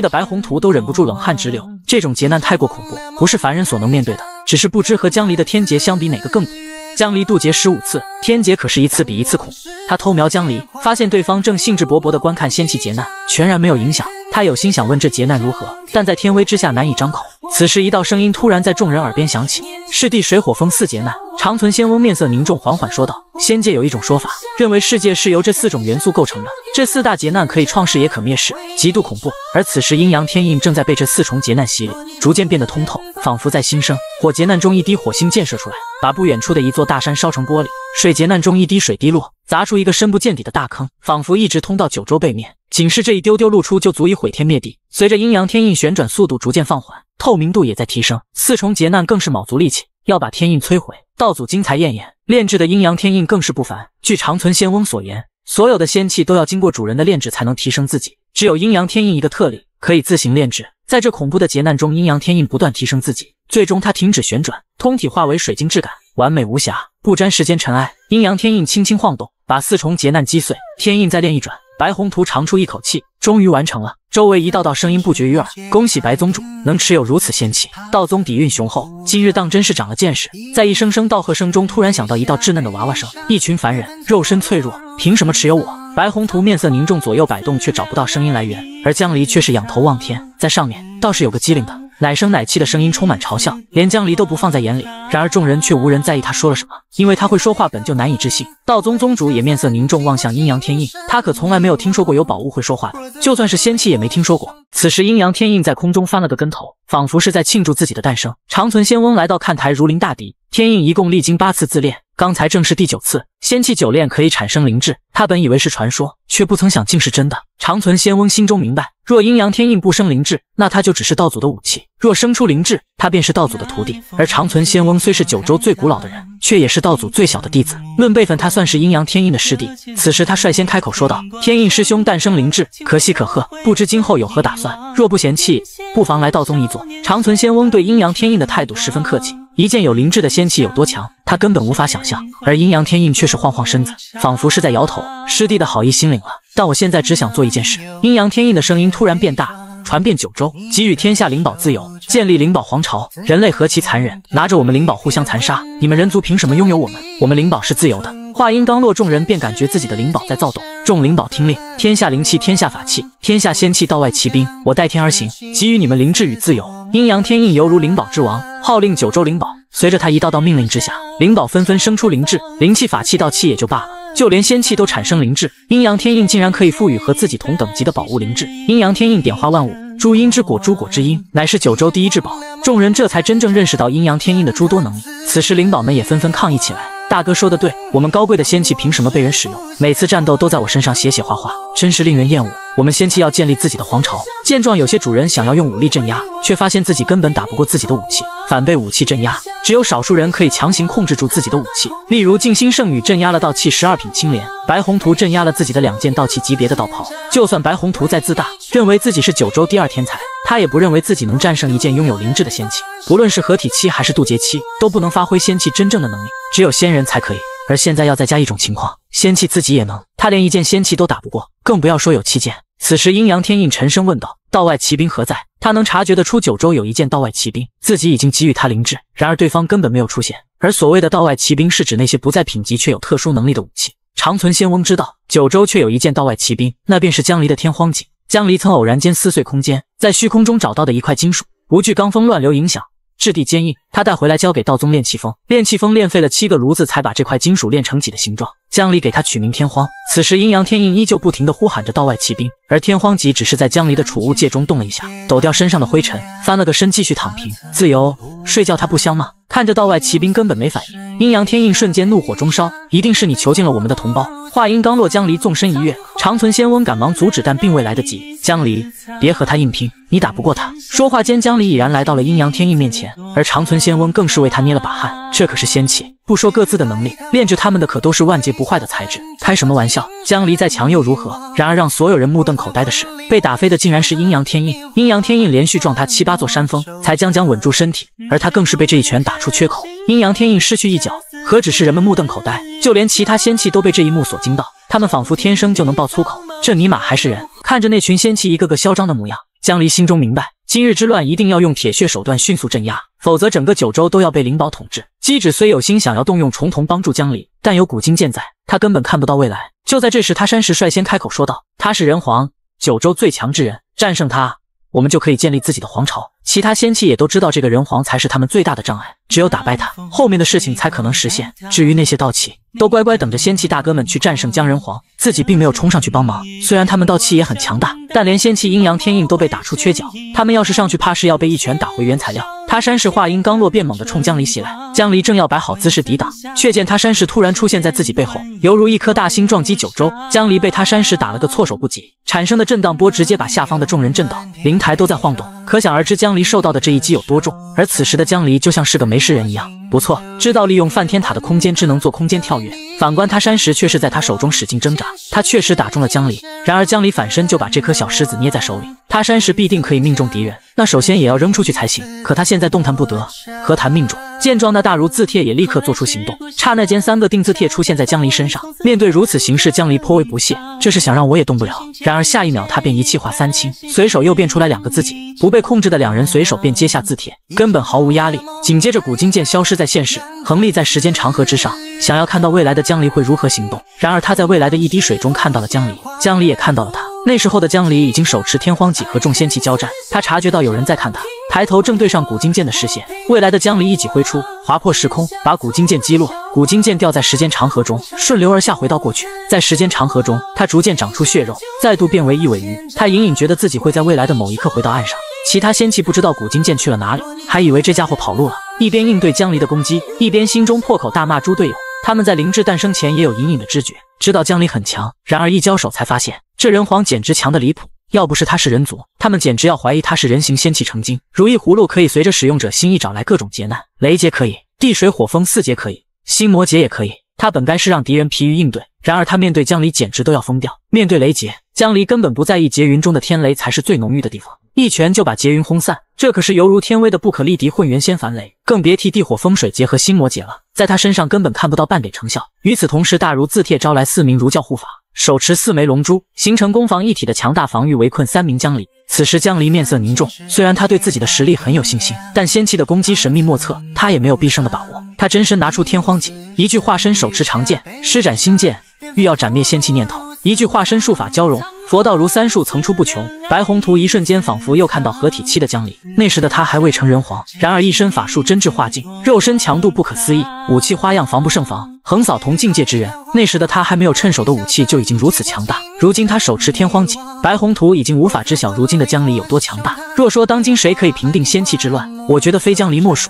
的白宏图都忍不住冷汗直流。这种劫难太过恐怖，不是凡人所能面对的。只是不知和江离的天劫相比，哪个更恐？江离渡劫十五次，天劫可是一次比一次恐怖。他偷瞄江离，发现对方正兴致勃勃地观看仙气劫难，全然没有影响。他有心想问这劫难如何，但在天威之下难以张口。此时，一道声音突然在众人耳边响起：“是地水火风四劫难。”长存仙翁面色凝重，缓缓说道：“仙界有一种说法，认为世界是由这四种元素构成的。这四大劫难可以创世，也可灭世，极度恐怖。而此时阴阳天印正在被这四重劫难洗礼，逐渐变得通透，仿佛在新生。火劫难中一滴火星溅射出来，把不远处的一座大山烧成玻璃；水劫难中一滴水滴落，砸出一个深不见底的大坑，仿佛一直通到九州背面。仅是这一丢丢露出，就足以毁天灭地。随着阴阳天印旋转速度逐渐放缓，透明度也在提升，四重劫难更是卯足力气要把天印摧毁。道祖精彩艳艳，炼制的阴阳天印更是不凡。据长存仙翁所言，所有的仙器都要经过主人的炼制才能提升自己，只有阴阳天印一个特例，可以自行炼制。在这恐怖的劫难中，阴阳天印不断提升自己，最终它停止旋转，通体化为水晶质感，完美无瑕，不沾世间尘埃。阴阳天印轻轻晃动，把四重劫难击碎。天印再炼一转，白宏图长出一口气，终于完成了。周围一道道声音不绝于耳，恭喜白宗主能持有如此仙气，道宗底蕴雄厚，今日当真是长了见识。在一声声道贺声中，突然想到一道稚嫩的娃娃声：一群凡人，肉身脆弱，凭什么持有我？白宏图面色凝重，左右摆动，却找不到声音来源。而江离却是仰头望天，在上面倒是有个机灵的。奶声奶气的声音充满嘲笑，连江离都不放在眼里。然而众人却无人在意他说了什么，因为他会说话本就难以置信。道宗宗主也面色凝重，望向阴阳天印，他可从来没有听说过有宝物会说话的，就算是仙器也没听说过。此时阴阳天印在空中翻了个跟头，仿佛是在庆祝自己的诞生。长存仙翁来到看台，如临大敌。天印一共历经八次自炼，刚才正是第九次。仙气九炼可以产生灵智，他本以为是传说，却不曾想竟是真的。长存仙翁心中明白，若阴阳天印不生灵智，那他就只是道祖的武器；若生出灵智，他便是道祖的徒弟。而长存仙翁虽是九州最古老的人，却也是道祖最小的弟子。论辈分，他算是阴阳天印的师弟。此时他率先开口说道：“天印师兄诞生灵智，可喜可贺。不知今后有何打算？若不嫌弃，不妨来道宗一座。”长存仙翁对阴阳天印的态度十分客气。一件有灵智的仙器有多强，他根本无法想象。而阴阳天印却是晃晃身子，仿佛是在摇头。师弟的好意心领了。但我现在只想做一件事。阴阳天印的声音突然变大，传遍九州，给予天下灵宝自由，建立灵宝皇朝。人类何其残忍，拿着我们灵宝互相残杀。你们人族凭什么拥有我们？我们灵宝是自由的。话音刚落，众人便感觉自己的灵宝在躁动。众灵宝听令：天下灵气，天下法器，天下仙气，道外奇兵，我代天而行，给予你们灵智与自由。阴阳天印犹如灵宝之王，号令九州灵宝。随着他一道道命令之下，灵宝纷纷生出灵智，灵气、法器、道器也就罢了。就连仙气都产生灵智，阴阳天印竟然可以赋予和自己同等级的宝物灵智。阴阳天印点化万物，诸阴之果，诸果之阴，乃是九州第一至宝。众人这才真正认识到阴阳天印的诸多能力。此时灵宝们也纷纷抗议起来。大哥说的对，我们高贵的仙气凭什么被人使用？每次战斗都在我身上写写画画，真是令人厌恶。我们仙气要建立自己的皇朝。见状，有些主人想要用武力镇压，却发现自己根本打不过自己的武器，反被武器镇压。只有少数人可以强行控制住自己的武器，例如静心圣女镇压了道气十二品青莲，白宏图镇压了自己的两件道气级别的道袍。就算白宏图再自大，认为自己是九州第二天才，他也不认为自己能战胜一件拥有灵智的仙器。不论是合体期还是渡劫期，都不能发挥仙器真正的能力，只有仙人才可以。而现在要再加一种情况，仙器自己也能，他连一件仙器都打不过，更不要说有七件。此时阴阳天印沉声问道：“道外奇兵何在？”他能察觉得出九州有一件道外奇兵，自己已经给予他灵智，然而对方根本没有出现。而所谓的道外奇兵，是指那些不在品级却有特殊能力的武器。长存仙翁知道九州却有一件道外奇兵，那便是江离的天荒戟。江离曾偶然间撕碎空间，在虚空中找到的一块金属，无惧罡风乱流影响。质地坚硬，他带回来交给道宗炼气风，炼气风炼废了七个炉子，才把这块金属炼成戟的形状。江离给他取名天荒。此时阴阳天印依旧不停地呼喊着道外骑兵，而天荒戟只是在江离的储物戒中动了一下，抖掉身上的灰尘，翻了个身，继续躺平。自由睡觉，他不香吗？看着道外骑兵根本没反应，阴阳天印瞬间怒火中烧，一定是你囚禁了我们的同胞。话音刚落，江离纵身一跃，长存仙翁赶忙阻止，但并未来得及。江离，别和他硬拼，你打不过他。说话间，江离已然来到了阴阳天印面前，而长存仙翁更是为他捏了把汗。这可是仙器，不说各自的能力，炼制他们的可都是万劫不不坏的材质。开什么玩笑？江离再强又如何？然而让所有人目瞪口呆的是，被打飞的竟然是阴阳天印。阴阳天印连续撞他七八座山峰，才将将稳住身体，而他更是被这一拳打出缺口。阴阳天印失去一角，何止是人们目瞪口呆，就连其他仙气都被这一幕所惊到。他们仿佛天生就能爆粗口，这尼玛还是人？看着那群仙气一个个嚣张的模样，江离心中明白，今日之乱一定要用铁血手段迅速镇压，否则整个九州都要被灵宝统治。姬芷虽有心想要动用重瞳帮助江离，但有古今剑在，他根本看不到未来。就在这时，他山石率先开口说道：“他是人皇，九州最强之人，战胜他，我们就可以建立自己的皇朝。其他仙气也都知道，这个人皇才是他们最大的障碍，只有打败他，后面的事情才可能实现。至于那些道气……”都乖乖等着仙气大哥们去战胜江人皇，自己并没有冲上去帮忙。虽然他们道气也很强大，但连仙气阴阳天印都被打出缺角，他们要是上去，怕是要被一拳打回原材料。他山石话音刚落，便猛地冲江离袭来。江离正要摆好姿势抵挡，却见他山石突然出现在自己背后，犹如一颗大星撞击九州。江离被他山石打了个措手不及，产生的震荡波直接把下方的众人震倒，灵台都在晃动，可想而知江离受到的这一击有多重。而此时的江离就像是个没事人一样。不错，知道利用梵天塔的空间之能做空间跳跃。反观他山石却是在他手中使劲挣扎，他确实打中了江离，然而江离反身就把这颗小石子捏在手里。他山石必定可以命中敌人，那首先也要扔出去才行。可他现在动弹不得，何谈命中？见状，那大如字帖也立刻做出行动。刹那间，三个定字帖出现在江离身上。面对如此形势，江离颇为不屑，这是想让我也动不了。然而下一秒，他便一气化三清，随手又变出来两个自己。不被控制的两人随手便接下字帖，根本毫无压力。紧接着，古金剑消失在现实，横立在时间长河之上。想要看到未来的江离会如何行动。然而他在未来的一滴水中看到了江离，江离也看到了他。那时候的江离已经手持天荒戟和众仙气交战，他察觉到有人在看他，抬头正对上古金剑的视线。未来的江离一戟挥出，划破时空，把古金剑击落。古金剑掉在时间长河中，顺流而下回到过去。在时间长河中，他逐渐长出血肉，再度变为一尾鱼。他隐隐觉得自己会在未来的某一刻回到岸上。其他仙气不知道古金剑去了哪里，还以为这家伙跑路了，一边应对江离的攻击，一边心中破口大骂猪队友。他们在灵智诞生前也有隐隐的知觉，知道江离很强，然而一交手才发现。这人皇简直强的离谱，要不是他是人族，他们简直要怀疑他是人形仙气成精。如意葫芦可以随着使用者心意找来各种劫难，雷劫可以，地水火风四劫可以，心魔劫也可以。他本该是让敌人疲于应对，然而他面对江离简直都要疯掉。面对雷劫，江离根本不在意，劫云中的天雷才是最浓郁的地方，一拳就把劫云轰散。这可是犹如天威的不可力敌混元仙凡雷，更别提地火风水劫和心魔劫了，在他身上根本看不到半点成效。与此同时，大如自帖招来四名儒教护法。手持四枚龙珠，形成攻防一体的强大防御，围困三名江离。此时江离面色凝重，虽然他对自己的实力很有信心，但仙气的攻击神秘莫测，他也没有必胜的把握。他真身拿出天荒戟，一具化身手持长剑，施展心剑，欲要斩灭仙气念头。一句化身术法交融。佛道如三术层出不穷，白宏图一瞬间仿佛又看到合体期的江离。那时的他还未成人皇，然而一身法术真至化境，肉身强度不可思议，武器花样防不胜防，横扫同境界之人。那时的他还没有趁手的武器就已经如此强大。如今他手持天荒戟，白宏图已经无法知晓如今的江离有多强大。若说当今谁可以平定仙气之乱，我觉得非江离莫属。